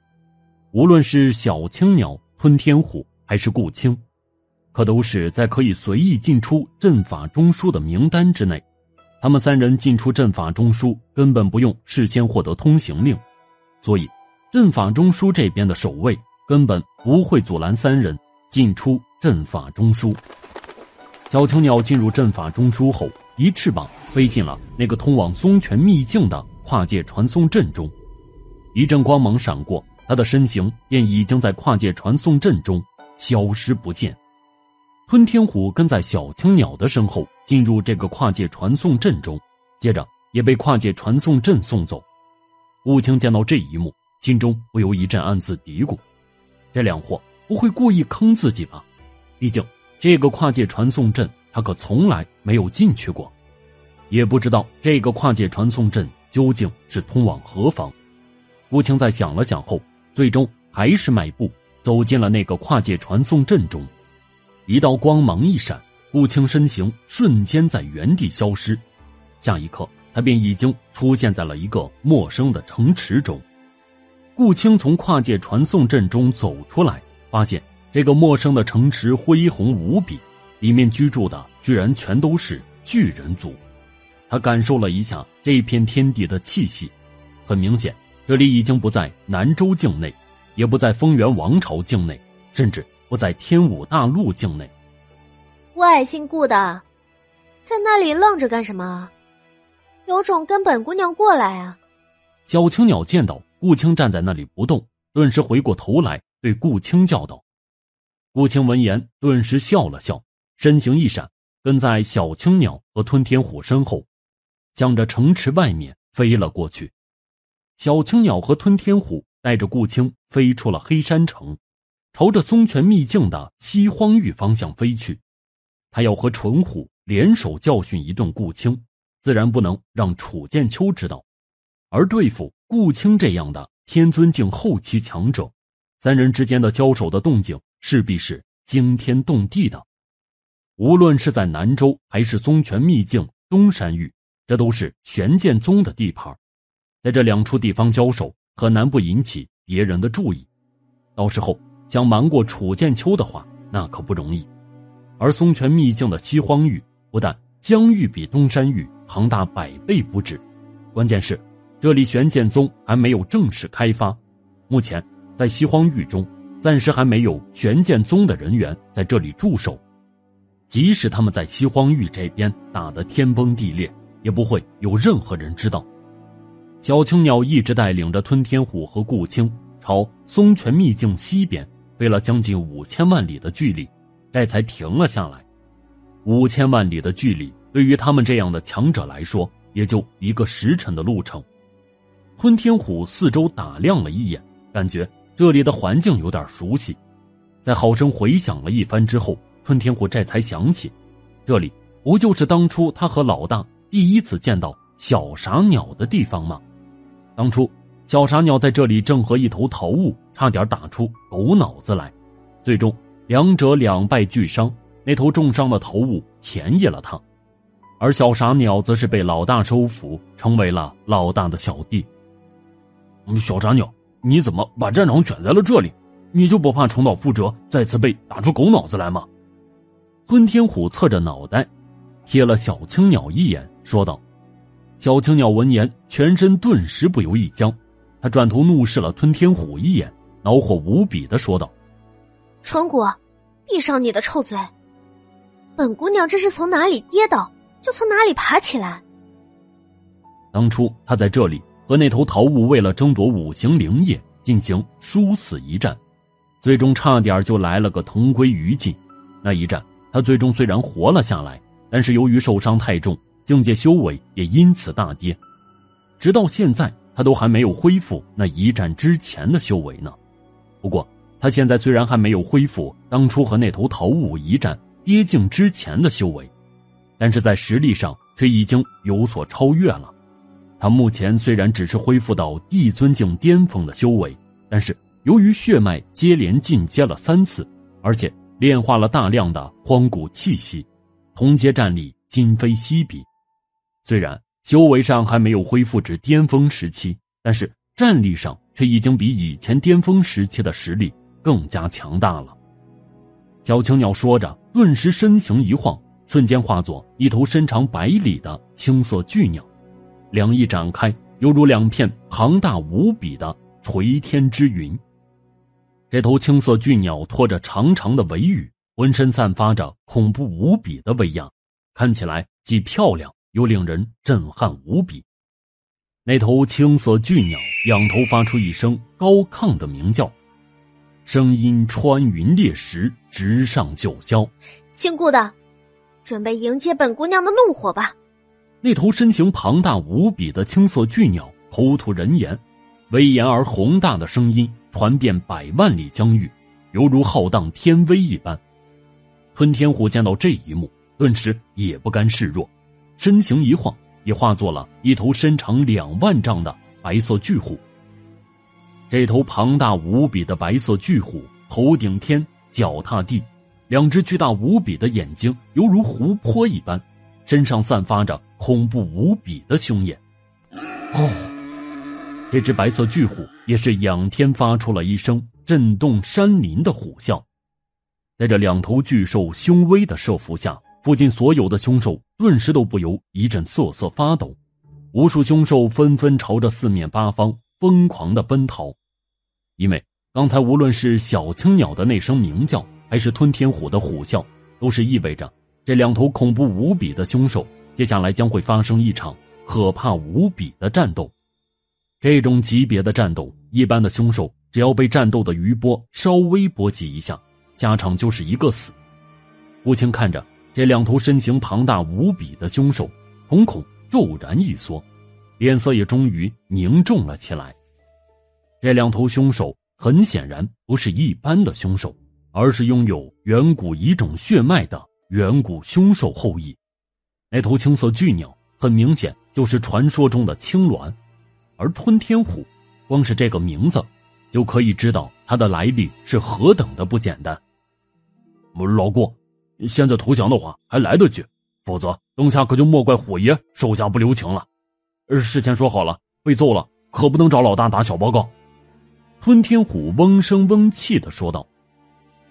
[SPEAKER 1] 无论是小青鸟、吞天虎还是顾青，可都是在可以随意进出阵法中枢的名单之内。他们三人进出阵法中枢，根本不用事先获得通行令，所以阵法中枢这边的守卫。根本不会阻拦三人进出阵法中枢。小青鸟进入阵法中枢后，一翅膀飞进了那个通往松泉秘境的跨界传送阵中。一阵光芒闪过，他的身形便已经在跨界传送阵中消失不见。吞天虎跟在小青鸟的身后进入这个跨界传送阵中，接着也被跨界传送阵送走。雾青见到这一幕，心中不由一阵暗自嘀咕。这两货不会故意坑自己吧？毕竟这个跨界传送阵他可从来没有进去过，也不知道这个跨界传送阵究竟是通往何方。顾青在想了想后，最终还是迈步走进了那个跨界传送阵中。一道光芒一闪，顾青身形瞬间在原地消失。下一刻，他便已经出现在了一个陌生的城池中。顾青从跨界传送阵中走出来，发现这个陌生的城池恢宏无比，里面居住的居然全都是巨人族。他感受了一下这片天地的气息，很明显，这里已经不在南州境内，也不在丰源王朝境内，甚至不在天武大陆境内。
[SPEAKER 2] 喂，姓顾的，在那里愣着干什么？有种跟本姑娘过来啊！
[SPEAKER 1] 小青鸟见到。顾青站在那里不动，顿时回过头来对顾青叫道：“顾青闻言，顿时笑了笑，身形一闪，跟在小青鸟和吞天虎身后，向着城池外面飞了过去。小青鸟和吞天虎带着顾青飞出了黑山城，朝着松泉秘境的西荒域方向飞去。他要和纯虎联手教训一顿顾青，自然不能让楚剑秋知道，而对付。”顾青这样的天尊境后期强者，三人之间的交手的动静势必是惊天动地的。无论是在南州还是宗泉秘境东山域，这都是玄剑宗的地盘，在这两处地方交手，很难不引起别人的注意。到时候想瞒过楚剑秋的话，那可不容易。而松泉秘境的西荒域，不但疆域比东山域庞大百倍不止，关键是。这里玄剑宗还没有正式开发，目前在西荒域中，暂时还没有玄剑宗的人员在这里驻守。即使他们在西荒域这边打得天崩地裂，也不会有任何人知道。小青鸟一直带领着吞天虎和顾青朝松泉秘境西边飞了将近五千万里的距离，这才停了下来。五千万里的距离，对于他们这样的强者来说，也就一个时辰的路程。吞天虎四周打量了一眼，感觉这里的环境有点熟悉。在好生回想了一番之后，吞天虎这才想起，这里不就是当初他和老大第一次见到小傻鸟的地方吗？当初小傻鸟在这里正和一头桃物差点打出狗脑子来，最终两者两败俱伤。那头重伤的桃物便宜了他，而小傻鸟则是被老大收服，成为了老大的小弟。
[SPEAKER 3] 小傻鸟，你怎么把战场选在了这里？你就不怕重蹈覆辙，再次被打出狗脑子来吗？
[SPEAKER 1] 吞天虎侧着脑袋，瞥了小青鸟一眼，说道：“小青鸟闻言，全身顿时不由一僵，他转头怒视了吞天虎一眼，恼火无比的说道：‘
[SPEAKER 2] 蠢骨，闭上你的臭嘴！本姑娘这是从哪里跌倒，就从哪里爬起来。’
[SPEAKER 1] 当初他在这里和那头桃物为了争夺五行灵液进行殊死一战，最终差点就来了个同归于尽。那一战。”他最终虽然活了下来，但是由于受伤太重，境界修为也因此大跌。直到现在，他都还没有恢复那一战之前的修为呢。不过，他现在虽然还没有恢复当初和那头桃物一战跌境之前的修为，但是在实力上却已经有所超越了。他目前虽然只是恢复到帝尊境巅峰的修为，但是由于血脉接连进阶了三次，而且。炼化了大量的荒古气息，同阶战力今非昔比。虽然修为上还没有恢复至巅峰时期，但是战力上却已经比以前巅峰时期的实力更加强大了。小青鸟说着，顿时身形一晃，瞬间化作一头身长百里的青色巨鸟，两翼展开，犹如两片庞大无比的垂天之云。这头青色巨鸟拖着长长的尾羽，浑身散发着恐怖无比的威压，看起来既漂亮又令人震撼无比。那头青色巨鸟仰头发出一声高亢的鸣叫，声音穿云裂石，直上九霄。
[SPEAKER 2] 姓顾的，准备迎接本姑娘的怒火吧！
[SPEAKER 1] 那头身形庞大无比的青色巨鸟口吐人言，威严而宏大的声音。传遍百万里疆域，犹如浩荡天威一般。吞天虎见到这一幕，顿时也不甘示弱，身形一晃，也化作了一头身长两万丈的白色巨虎。这头庞大无比的白色巨虎，头顶天，脚踏地，两只巨大无比的眼睛犹如湖泊一般，身上散发着恐怖无比的凶焰。哦。这只白色巨虎也是仰天发出了一声震动山林的虎啸，在这两头巨兽凶威的射服下，附近所有的凶兽顿时都不由一阵瑟瑟发抖，无数凶兽纷纷朝着四面八方疯狂的奔逃，因为刚才无论是小青鸟的那声鸣叫，还是吞天虎的虎啸，都是意味着这两头恐怖无比的凶兽接下来将会发生一场可怕无比的战斗。这种级别的战斗，一般的凶兽只要被战斗的余波稍微波及一下，下场就是一个死。吴青看着这两头身形庞大无比的凶兽，瞳孔骤然一缩，脸色也终于凝重了起来。这两头凶兽很显然不是一般的凶兽，而是拥有远古遗种血脉的远古凶兽后裔。那头青色巨鸟很明显就是传说中的青鸾。而吞天虎，光是这个名字，就可以知道它的来历是何等的不简单。
[SPEAKER 3] 老郭，现在投降的话还来得及，否则等下可就莫怪虎爷手下不留情了。事前说好了，被揍了可不能找老大打小报告。
[SPEAKER 1] 吞天虎嗡声嗡气的说道。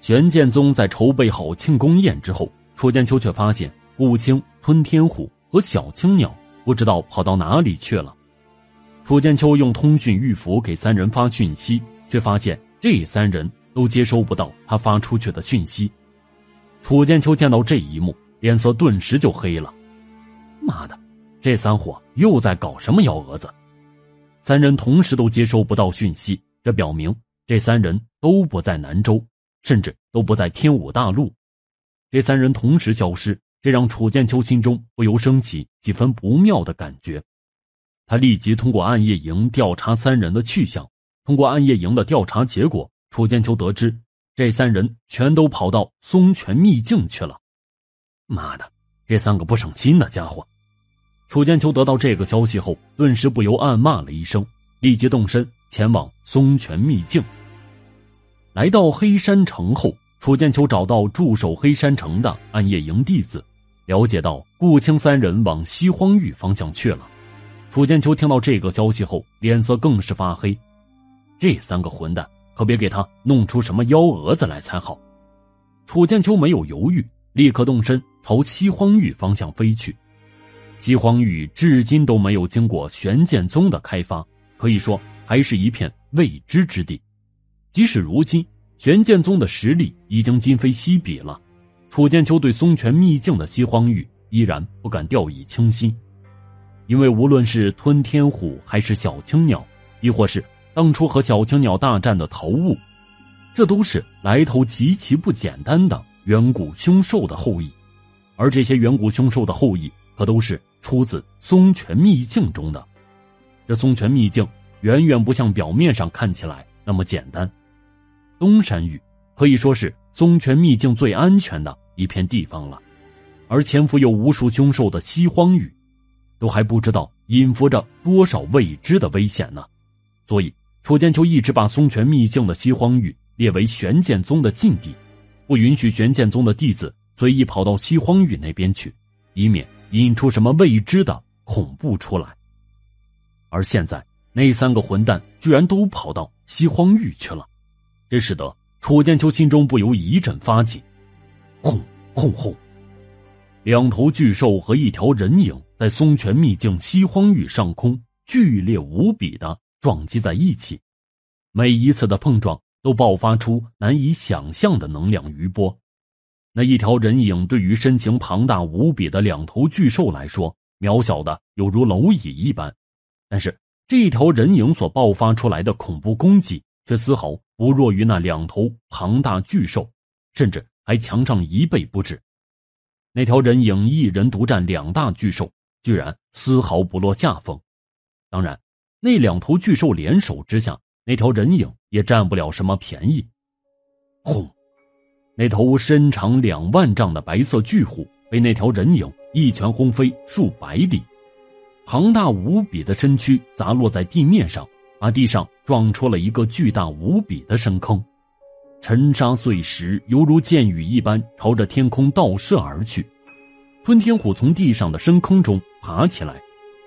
[SPEAKER 1] 玄剑宗在筹备好庆功宴之后，楚剑秋却发现顾青、吞天虎和小青鸟不知道跑到哪里去了。楚剑秋用通讯玉符给三人发讯息，却发现这三人都接收不到他发出去的讯息。楚剑秋见到这一幕，脸色顿时就黑了。妈的，这三伙又在搞什么幺蛾子？三人同时都接收不到讯息，这表明这三人都不在南州，甚至都不在天武大陆。这三人同时消失，这让楚剑秋心中不由升起几分不妙的感觉。他立即通过暗夜营调查三人的去向。通过暗夜营的调查结果，楚剑秋得知这三人全都跑到松泉秘境去了。妈的，这三个不省心的家伙！楚剑秋得到这个消息后，顿时不由暗骂了一声，立即动身前往松泉秘境。来到黑山城后，楚剑秋找到驻守黑山城的暗夜营弟子，了解到顾青三人往西荒域方向去了。楚剑秋听到这个消息后，脸色更是发黑。这三个混蛋可别给他弄出什么幺蛾子来才好。楚剑秋没有犹豫，立刻动身朝西荒域方向飞去。西荒域至今都没有经过玄剑宗的开发，可以说还是一片未知之地。即使如今玄剑宗的实力已经今非昔比了，楚剑秋对松泉秘境的西荒域依然不敢掉以轻心。因为无论是吞天虎，还是小青鸟，亦或是当初和小青鸟大战的桃物，这都是来头极其不简单的远古凶兽的后裔，而这些远古凶兽的后裔可都是出自松泉秘境中的。这松泉秘境远远不像表面上看起来那么简单。东山域可以说是松泉秘境最安全的一片地方了，而潜伏有无数凶兽的西荒域。都还不知道隐伏着多少未知的危险呢，所以楚剑秋一直把松泉秘境的西荒域列为玄剑宗的禁地，不允许玄剑宗的弟子随意跑到西荒域那边去，以免引出什么未知的恐怖出来。而现在那三个混蛋居然都跑到西荒域去了，这使得楚剑秋心中不由一阵发紧。轰轰轰！两头巨兽和一条人影。在松泉秘境西荒域上空，剧烈无比的撞击在一起，每一次的碰撞都爆发出难以想象的能量余波。那一条人影对于身形庞大无比的两头巨兽来说，渺小的犹如蝼蚁一般，但是这条人影所爆发出来的恐怖攻击，却丝毫不弱于那两头庞大巨兽，甚至还强上一倍不止。那条人影一人独占两大巨兽。居然丝毫不落下风，当然，那两头巨兽联手之下，那条人影也占不了什么便宜。轰！那头身长两万丈的白色巨虎被那条人影一拳轰飞数百里，庞大无比的身躯砸落在地面上，把地上撞出了一个巨大无比的深坑，沉沙碎石犹如箭雨一般朝着天空倒射而去。吞天虎从地上的深坑中爬起来，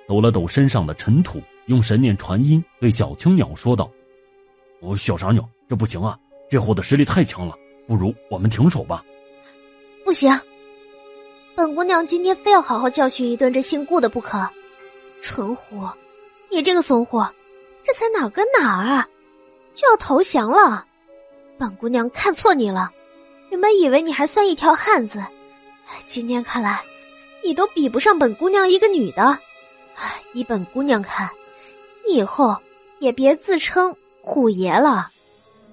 [SPEAKER 1] 抖了抖身上的尘土，用神念传音对小青鸟说道：“哦，小傻鸟，这不行啊！这货的实力太强了，不如我们停手吧。”“
[SPEAKER 2] 不行，本姑娘今天非要好好教训一顿这姓顾的不可。”“蠢虎，你这个怂货，这才哪儿跟哪儿啊，就要投降了？本姑娘看错你了，原本以为你还算一条汉子。”今天看来，你都比不上本姑娘一个女的。唉，依本姑娘看，你以后也别自称虎爷了，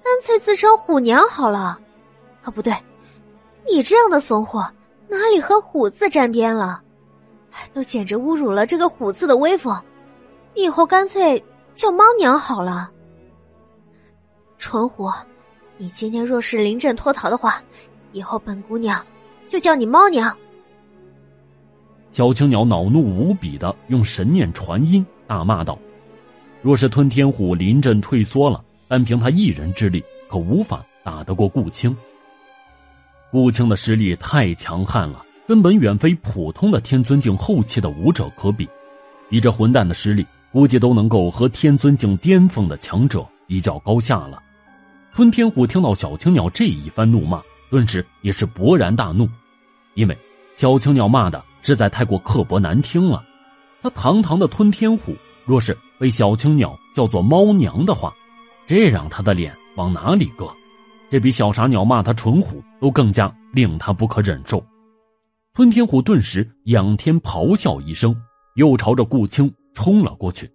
[SPEAKER 2] 干脆自称虎娘好了。啊，不对，你这样的怂货哪里和虎字沾边了？都简直侮辱了这个虎字的威风。你以后干脆叫猫娘好了。纯虎，你今天若是临阵脱逃的话，以后本姑娘。就叫你猫娘。
[SPEAKER 1] 小青鸟恼怒无比的用神念传音，大骂道：“若是吞天虎临阵退缩了，单凭他一人之力，可无法打得过顾青。顾青的实力太强悍了，根本远非普通的天尊境后期的武者可比。以这混蛋的实力，估计都能够和天尊境巅峰的强者一较高下了。”吞天虎听到小青鸟这一番怒骂。顿时也是勃然大怒，因为小青鸟骂的实在太过刻薄难听了。他堂堂的吞天虎，若是被小青鸟叫做猫娘的话，这让他的脸往哪里搁？这比小傻鸟骂他蠢虎都更加令他不可忍受。吞天虎顿时仰天咆哮一声，又朝着顾青冲了过去。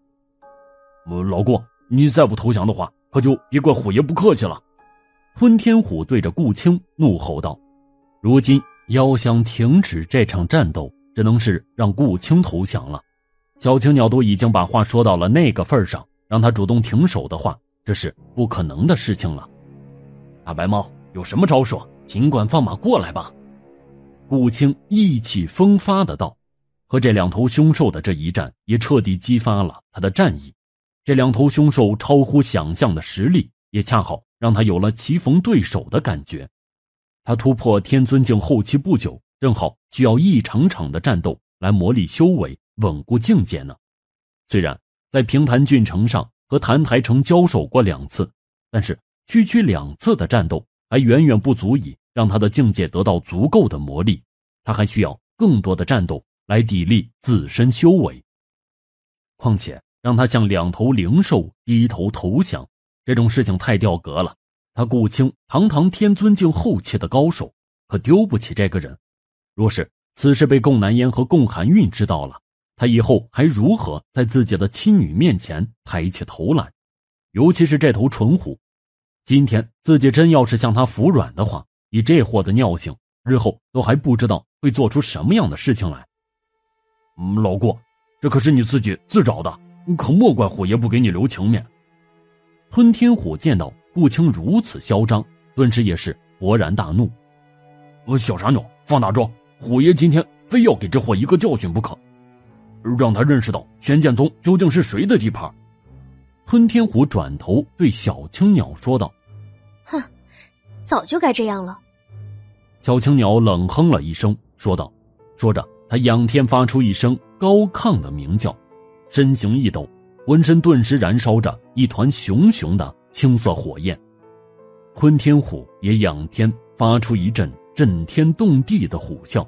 [SPEAKER 1] 老顾，你再不投降的话，可就别怪虎爷不客气了。吞天虎对着顾青怒吼道：“如今要想停止这场战斗，只能是让顾青投降了。小青鸟都已经把话说到了那个份上，让他主动停手的话，这是不可能的事情了。”大白猫有什么招数，尽管放马过来吧。”顾青意气风发的道。和这两头凶兽的这一战，也彻底激发了他的战意。这两头凶兽超乎想象的实力，也恰好。让他有了棋逢对手的感觉，他突破天尊境后期不久，正好需要一场场的战斗来磨砺修为、稳固境界呢。虽然在平潭郡城上和谭台城交手过两次，但是区区两次的战斗还远远不足以让他的境界得到足够的磨砺，他还需要更多的战斗来砥砺自身修为。况且让他向两头灵兽低头投降，这种事情太掉格了。他顾清堂堂天尊境后期的高手，可丢不起这个人。若是此事被贡南烟和贡寒韵知道了，他以后还如何在自己的妻女面前抬起头来？尤其是这头纯虎，今天自己真要是向他服软的话，以这货的尿性，日后都还不知道会做出什么样的事情来。
[SPEAKER 3] 嗯，老顾，这可是你自己自找的，可莫怪虎爷不给你留情面。
[SPEAKER 1] 吞天虎见到顾青如此嚣张，顿时也是勃然大怒。
[SPEAKER 3] 我小傻鸟，放大招！虎爷今天非要给这货一个教训不可，让他认识到玄剑宗究竟是谁的地盘。
[SPEAKER 1] 吞天虎转头对小青鸟说道：“
[SPEAKER 2] 哼，早就该这样了。”
[SPEAKER 1] 小青鸟冷哼了一声，说道：“说着，他仰天发出一声高亢的鸣叫，身形一抖，浑身顿时燃烧着一团熊熊的青色火焰。昆天虎也仰天发出一阵。”震天动地的虎啸，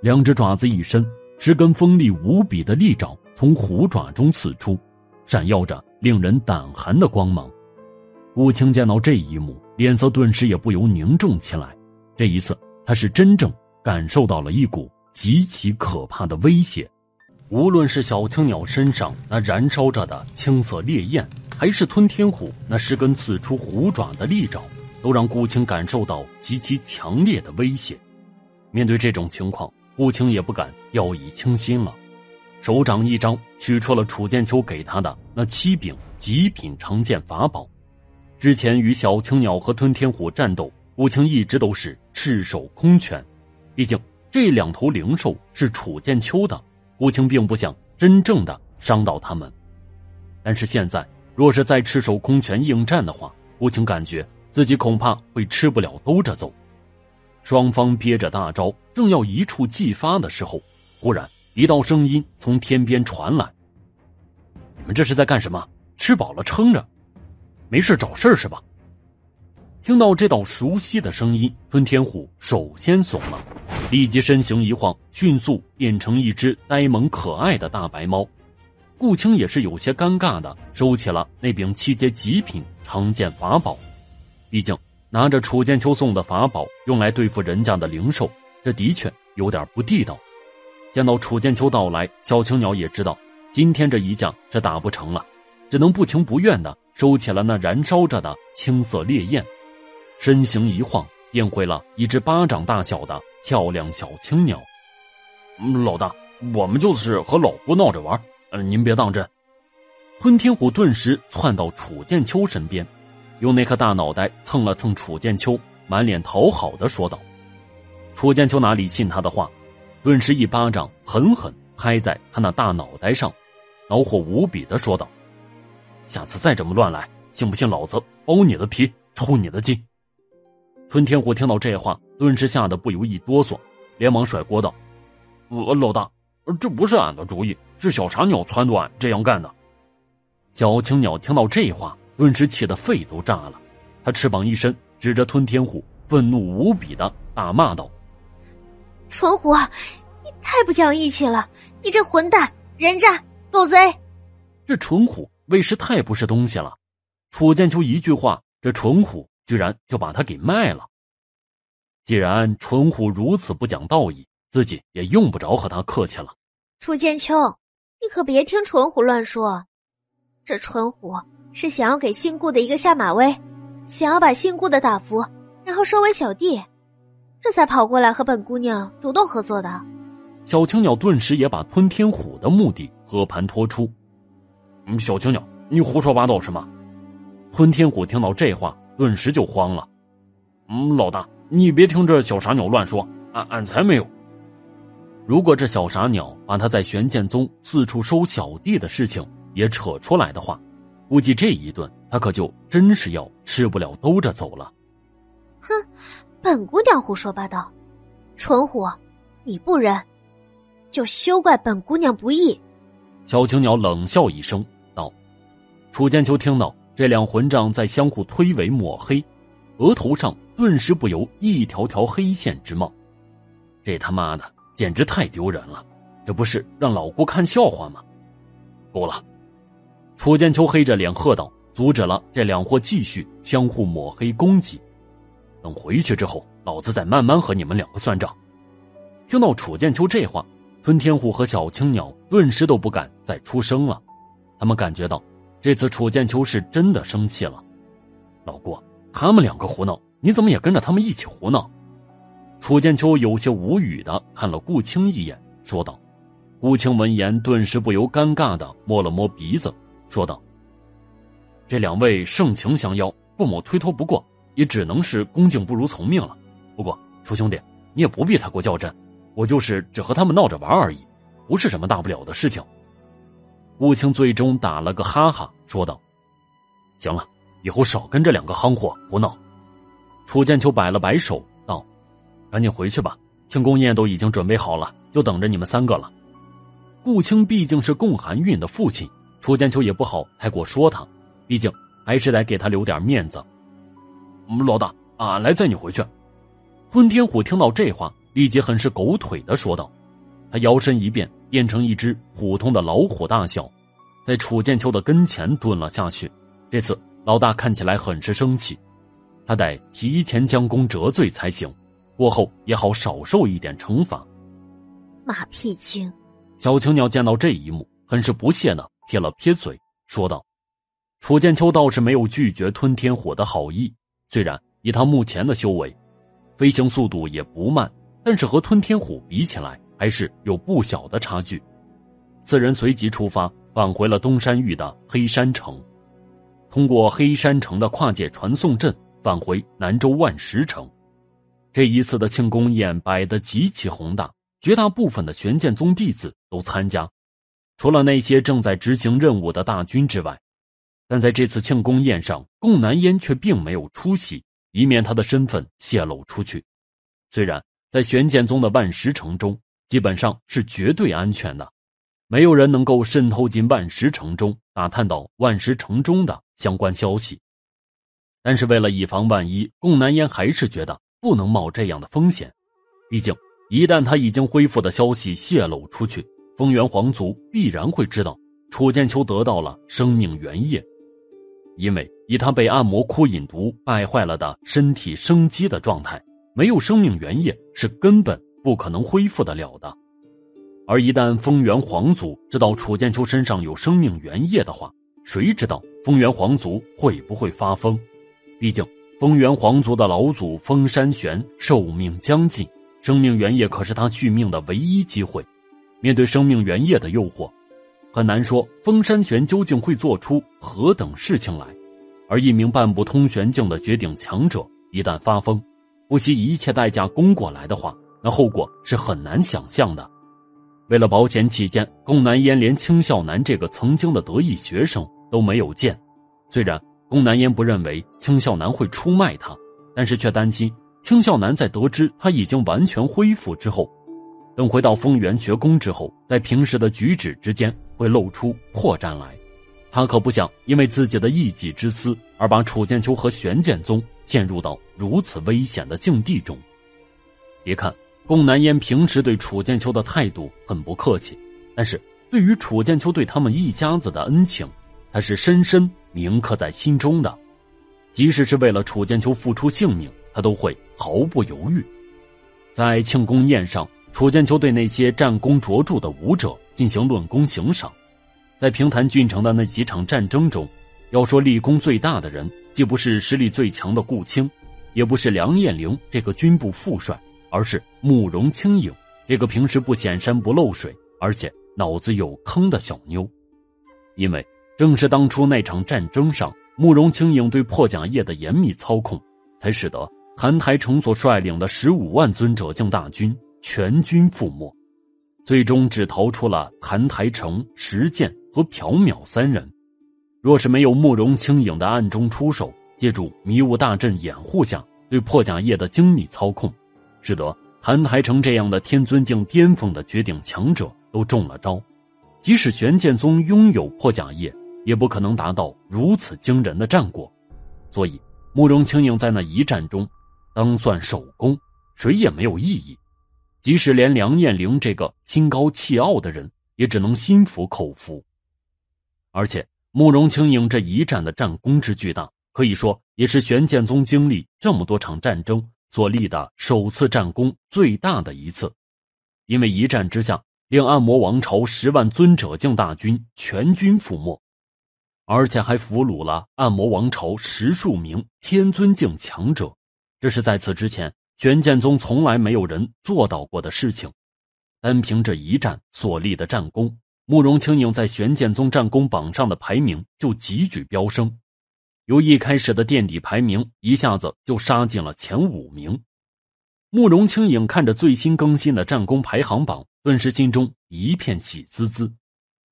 [SPEAKER 1] 两只爪子一伸，十根锋利无比的利爪从虎爪中刺出，闪耀着令人胆寒的光芒。顾青见到这一幕，脸色顿时也不由凝重起来。这一次，他是真正感受到了一股极其可怕的威胁。无论是小青鸟身上那燃烧着的青色烈焰，还是吞天虎那十根刺出虎爪的利爪。都让顾青感受到极其强烈的威胁。面对这种情况，顾青也不敢掉以轻心了。手掌一张，取出了楚剑秋给他的那七柄极品长剑法宝。之前与小青鸟和吞天虎战斗，顾青一直都是赤手空拳。毕竟这两头灵兽是楚剑秋的，吴青并不想真正的伤到他们。但是现在，若是再赤手空拳应战的话，吴青感觉。自己恐怕会吃不了兜着走。双方憋着大招，正要一触即发的时候，忽然一道声音从天边传来：“你们这是在干什么？吃饱了撑着，没事找事是吧？”听到这道熟悉的声音，吞天虎首先怂了，立即身形一晃，迅速变成一只呆萌可爱的大白猫。顾青也是有些尴尬的收起了那柄七阶极品长剑法宝。毕竟拿着楚剑秋送的法宝用来对付人家的灵兽，这的确有点不地道。见到楚剑秋到来，小青鸟也知道今天这一架是打不成了，只能不情不愿的收起了那燃烧着的青色烈焰，身形一晃，变回了一只巴掌大小的漂亮小青鸟。
[SPEAKER 3] 老大，我们就是和老郭闹着玩，您别当真。
[SPEAKER 1] 吞天虎顿时窜到楚剑秋身边。用那颗大脑袋蹭了蹭楚剑秋，满脸讨好的说道：“楚剑秋哪里信他的话，顿时一巴掌狠狠拍在他那大脑袋上，恼火无比的说道：‘下次再这么乱来，信不信老子剥你的皮，抽你的筋？’”吞天虎听到这话，顿时吓得不由一哆嗦，连忙甩锅道：“
[SPEAKER 3] 我老大，这不是俺的主意，是小傻鸟撺掇俺这样干的。”
[SPEAKER 1] 小青鸟听到这话。顿时气得肺都炸了，他翅膀一伸，指着吞天虎，愤怒无比的大骂道：“
[SPEAKER 2] 蠢虎，你太不讲义气了！你这混蛋、人渣、狗贼！”
[SPEAKER 1] 这蠢虎为师太不是东西了。楚剑秋一句话，这蠢虎居然就把他给卖了。既然纯虎如此不讲道义，自己也用不着和他客气了。
[SPEAKER 2] 楚剑秋，你可别听纯虎乱说，这纯虎。是想要给姓顾的一个下马威，想要把姓顾的打服，然后收为小弟，这才跑过来和本姑娘主动合作的。
[SPEAKER 1] 小青鸟顿时也把吞天虎的目的和盘托出。
[SPEAKER 3] 嗯，小青鸟，你胡说八道什么？
[SPEAKER 1] 吞天虎听到这话，顿时就慌了。
[SPEAKER 3] 嗯，老大，你别听这小傻鸟乱说，俺俺才没有。
[SPEAKER 1] 如果这小傻鸟把他在玄剑宗四处收小弟的事情也扯出来的话，估计这一顿他可就真是要吃不了兜着走了。
[SPEAKER 2] 哼，本姑娘胡说八道，蠢虎，你不仁，就休怪本姑娘不义。
[SPEAKER 1] 小青鸟冷笑一声道：“楚剑秋，听到这两混账在相互推诿抹黑，额头上顿时不由一条条黑线直冒。这他妈的简直太丢人了！这不是让老郭看笑话吗？够了！”楚剑秋黑着脸喝道，阻止了这两货继续相互抹黑攻击。等回去之后，老子再慢慢和你们两个算账。听到楚剑秋这话，吞天虎和小青鸟顿时都不敢再出声了。他们感觉到，这次楚剑秋是真的生气了。老郭，他们两个胡闹，你怎么也跟着他们一起胡闹？楚剑秋有些无语的看了顾青一眼，说道。顾青闻言，顿时不由尴尬的摸了摸鼻子。说道：“这两位盛情相邀，顾某推脱不过，也只能是恭敬不如从命了。不过，楚兄弟，你也不必太过较真，我就是只和他们闹着玩而已，不是什么大不了的事情。”顾青最终打了个哈哈，说道：“行了，以后少跟这两个夯货胡闹。”楚剑秋摆了摆手，道：“赶紧回去吧，庆功宴都已经准备好了，就等着你们三个了。”顾青毕竟是贡寒韵的父亲。楚剑秋也不好太过说他，毕竟还是得给他留点面子。老大，俺来载你回去。吞天虎听到这话，立即很是狗腿的说道：“他摇身一变，变成一只普通的老虎大小，在楚剑秋的跟前蹲了下去。这次老大看起来很是生气，他得提前将功折罪才行，过后也好少受一点惩罚。”
[SPEAKER 2] 马屁精！
[SPEAKER 1] 小青鸟见到这一幕，很是不屑的。撇了撇嘴，说道：“楚剑秋倒是没有拒绝吞天虎的好意。虽然以他目前的修为，飞行速度也不慢，但是和吞天虎比起来，还是有不小的差距。”四人随即出发，返回了东山域的黑山城，通过黑山城的跨界传送阵返回南州万石城。这一次的庆功宴摆得极其宏大，绝大部分的玄剑宗弟子都参加。除了那些正在执行任务的大军之外，但在这次庆功宴上，贡南烟却并没有出席，以免他的身份泄露出去。虽然在玄剑宗的万石城中，基本上是绝对安全的，没有人能够渗透进万石城中打探到万石城中的相关消息，但是为了以防万一，贡南烟还是觉得不能冒这样的风险。毕竟，一旦他已经恢复的消息泄露出去，风元皇族必然会知道楚剑秋得到了生命原液，因为以他被暗魔窟引毒败坏了的身体生机的状态，没有生命原液是根本不可能恢复得了的。而一旦风元皇族知道楚剑秋身上有生命原液的话，谁知道风元皇族会不会发疯？毕竟风元皇族的老祖风山玄寿命将近，生命原液可是他续命的唯一机会。面对生命原液的诱惑，很难说风山玄究竟会做出何等事情来。而一名半步通玄境的绝顶强者，一旦发疯，不惜一切代价攻过来的话，后果是很难想象的。为了保险起见，宫南烟连青孝南这个曾经的得意学生都没有见。虽然宫南烟不认为青孝南会出卖他，但是却担心青孝南在得知他已经完全恢复之后。等回到丰源学宫之后，在平时的举止之间会露出破绽来，他可不想因为自己的一己之私而把楚剑秋和玄剑宗陷入到如此危险的境地中。别看宫南烟平时对楚剑秋的态度很不客气，但是对于楚剑秋对他们一家子的恩情，他是深深铭刻在心中的，即使是为了楚剑秋付出性命，他都会毫不犹豫。在庆功宴上。楚剑秋对那些战功卓著的武者进行论功行赏，在平潭郡城的那几场战争中，要说立功最大的人，既不是实力最强的顾青，也不是梁彦玲这个军部副帅，而是慕容清影这个平时不显山不漏水，而且脑子有坑的小妞。因为正是当初那场战争上，慕容清影对破甲业的严密操控，才使得澹台城所率领的十五万尊者境大军。全军覆没，最终只逃出了澹台城、石剑和缥缈三人。若是没有慕容清影的暗中出手，借助迷雾大阵掩护下对破甲业的精密操控，使得谭台城这样的天尊境巅峰的绝顶强者都中了招。即使玄剑宗拥有破甲叶，也不可能达到如此惊人的战果。所以，慕容清影在那一战中，当算首功，谁也没有异议。即使连梁彦玲这个心高气傲的人，也只能心服口服。而且，慕容清影这一战的战功之巨大，可以说也是玄剑宗经历这么多场战争所立的首次战功最大的一次。因为一战之下，令暗魔王朝十万尊者境大军全军覆没，而且还俘虏了暗魔王朝十数名天尊境强者，这是在此之前玄剑宗从来没有人做到过的事情。单凭这一战所立的战功。慕容清影在玄剑宗战功榜上的排名就急剧飙升，由一开始的垫底排名一下子就杀进了前五名。慕容清影看着最新更新的战功排行榜，顿时心中一片喜滋滋，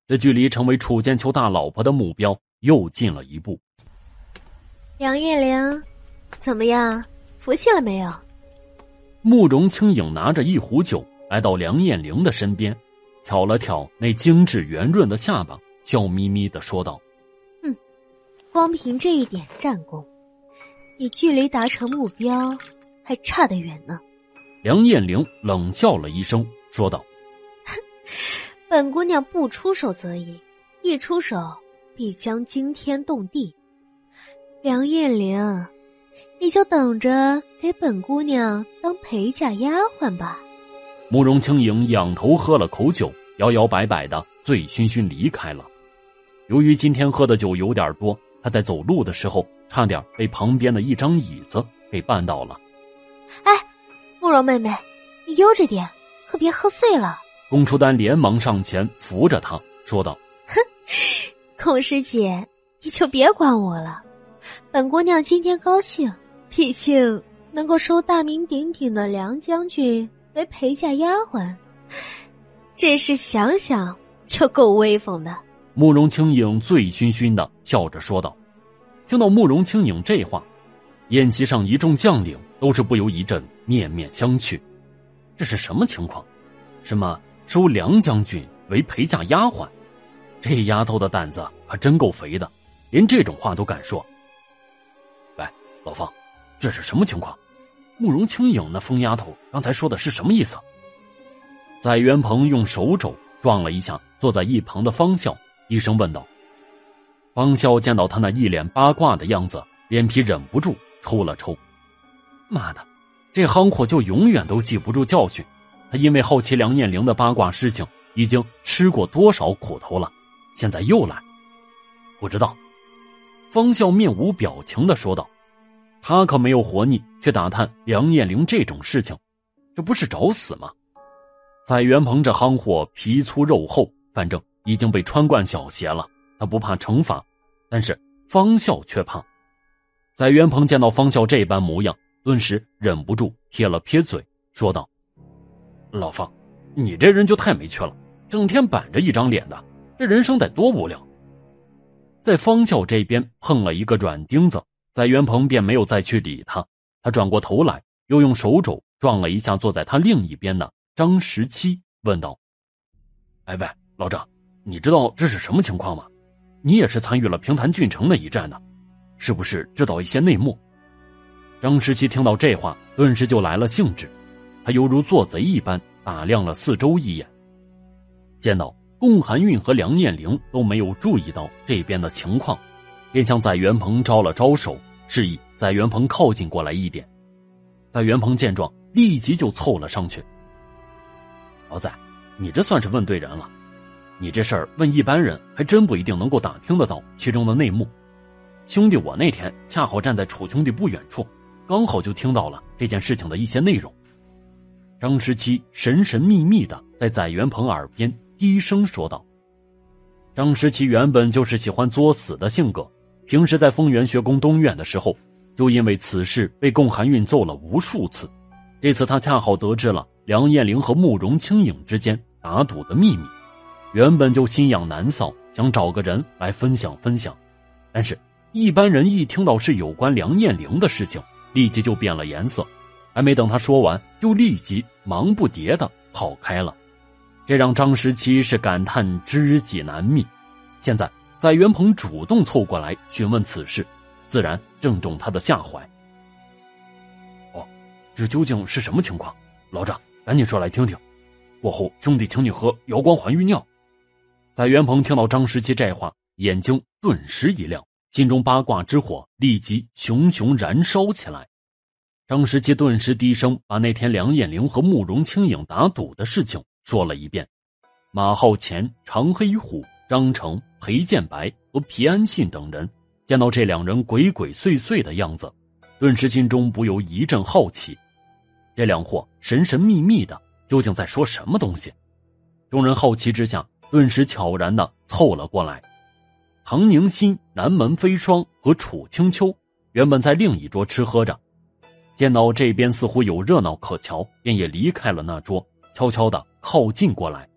[SPEAKER 1] 这距离成为楚剑秋大老婆的目标又近了一步。
[SPEAKER 2] 杨叶玲，怎么样，服气了没有？
[SPEAKER 1] 慕容清影拿着一壶酒来到梁艳玲的身边。挑了挑那精致圆润的下巴，笑眯眯的说道：“
[SPEAKER 2] 嗯，光凭这一点战功，你距离达成目标还差得远呢。”
[SPEAKER 1] 梁艳玲冷笑了一声，说道：“
[SPEAKER 2] 本姑娘不出手则已，一出手必将惊天动地。梁艳玲，你就等着给本姑娘当陪嫁丫鬟吧。”
[SPEAKER 1] 慕容清影仰头喝了口酒，摇摇摆摆的醉醺醺离开了。由于今天喝的酒有点多，他在走路的时候差点被旁边的一张椅子给绊倒了。
[SPEAKER 2] 哎，慕容妹妹，你悠着点，可别喝醉了。
[SPEAKER 1] 龚初丹连忙上前扶着他，说道：“
[SPEAKER 2] 哼，孔师姐，你就别管我了。本姑娘今天高兴，毕竟能够收大名鼎鼎的梁将军。”为陪嫁丫鬟，这事想想就够威风的。
[SPEAKER 1] 慕容清影醉醺醺的笑着说道。听到慕容清影这话，宴席上一众将领都是不由一阵面面相觑。这是什么情况？什么收梁将军为陪嫁丫鬟？这丫头的胆子可真够肥的，连这种话都敢说。喂，老方，这是什么情况？慕容清影那疯丫头刚才说的是什么意思？载元鹏用手肘撞了一下坐在一旁的方笑，低声问道。方笑见到他那一脸八卦的样子，脸皮忍不住抽了抽。妈的，这夯货就永远都记不住教训。他因为好奇梁艳玲的八卦事情，已经吃过多少苦头了，现在又来。不知道。方笑面无表情的说道。他可没有活腻去打探梁艳玲这种事情，这不是找死吗？在袁鹏这夯货皮粗肉厚，反正已经被穿惯小鞋了，他不怕惩罚，但是方笑却怕。载元鹏见到方笑这般模样，顿时忍不住撇了撇嘴，说道：“老方，你这人就太没趣了，整天板着一张脸的，这人生得多无聊。”在方笑这边碰了一个软钉子。载元鹏便没有再去理他，他转过头来，又用手肘撞了一下坐在他另一边的张十七，问道：“哎喂，老张，你知道这是什么情况吗？你也是参与了平潭郡城的一战呢，是不是知道一些内幕？”张十七听到这话，顿时就来了兴致，他犹如做贼一般打量了四周一眼，见到龚寒韵和梁念玲都没有注意到这边的情况，便向载元鹏招了招手。示意载元鹏靠近过来一点，载元鹏见状，立即就凑了上去。老载，你这算是问对人了。你这事儿问一般人，还真不一定能够打听得到其中的内幕。兄弟，我那天恰好站在楚兄弟不远处，刚好就听到了这件事情的一些内容。张十七神神秘秘的在载元鹏耳边低声说道：“张十七原本就是喜欢作死的性格。”平时在丰源学宫东院的时候，就因为此事被贡寒韵揍了无数次。这次他恰好得知了梁艳玲和慕容清影之间打赌的秘密，原本就心痒难扫，想找个人来分享分享。但是，一般人一听到是有关梁艳玲的事情，立即就变了颜色，还没等他说完，就立即忙不迭的跑开了。这让张十七是感叹知己难觅。现在载元鹏主动凑过来询问此事，自然正中他的下怀。哦，这究竟是什么情况？老张，赶紧说来听听。过后，兄弟请你喝瑶光环玉尿。在元鹏听到张十七这话，眼睛顿时一亮，心中八卦之火立即熊熊燃烧起来。张十七顿时低声把那天梁艳玲和慕容清影打赌的事情说了一遍。马浩前、常黑虎、张成、裴建白和皮安信等人见到这两人鬼鬼祟祟的样子，顿时心中不由一阵好奇：这两货神神秘秘的，究竟在说什么东西？众人好奇之下，顿时悄然的凑了过来。唐宁心、南门飞霜和楚清秋原本在另一桌吃喝着。见到这边似乎有热闹可瞧，便也离开了那桌，悄悄的靠近过来。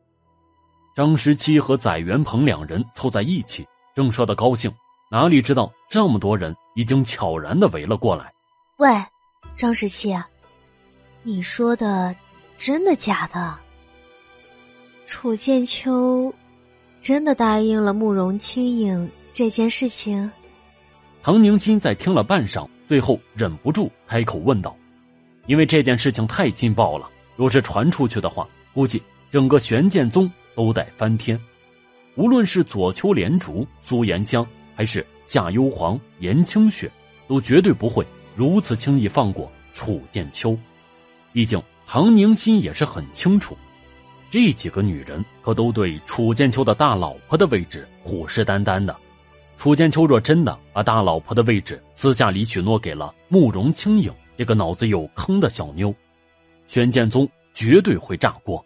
[SPEAKER 1] 张十七和载元鹏两人凑在一起，正说的高兴，哪里知道这么多人已经悄然的围了过来。
[SPEAKER 2] 喂，张十七，你说的真的假的？楚剑秋真的答应了慕容清影这件事情？
[SPEAKER 1] 唐宁心在听了半晌。最后忍不住开口问道：“因为这件事情太劲爆了，若是传出去的话，估计整个玄剑宗都得翻天。无论是左丘连竹、苏延香，还是夏幽黄、颜清雪，都绝对不会如此轻易放过楚剑秋。毕竟唐宁心也是很清楚，这几个女人可都对楚剑秋的大老婆的位置虎视眈眈的。”楚剑秋若真的把大老婆的位置私下里许诺给了慕容清影这个脑子有坑的小妞，玄剑宗绝对会炸锅。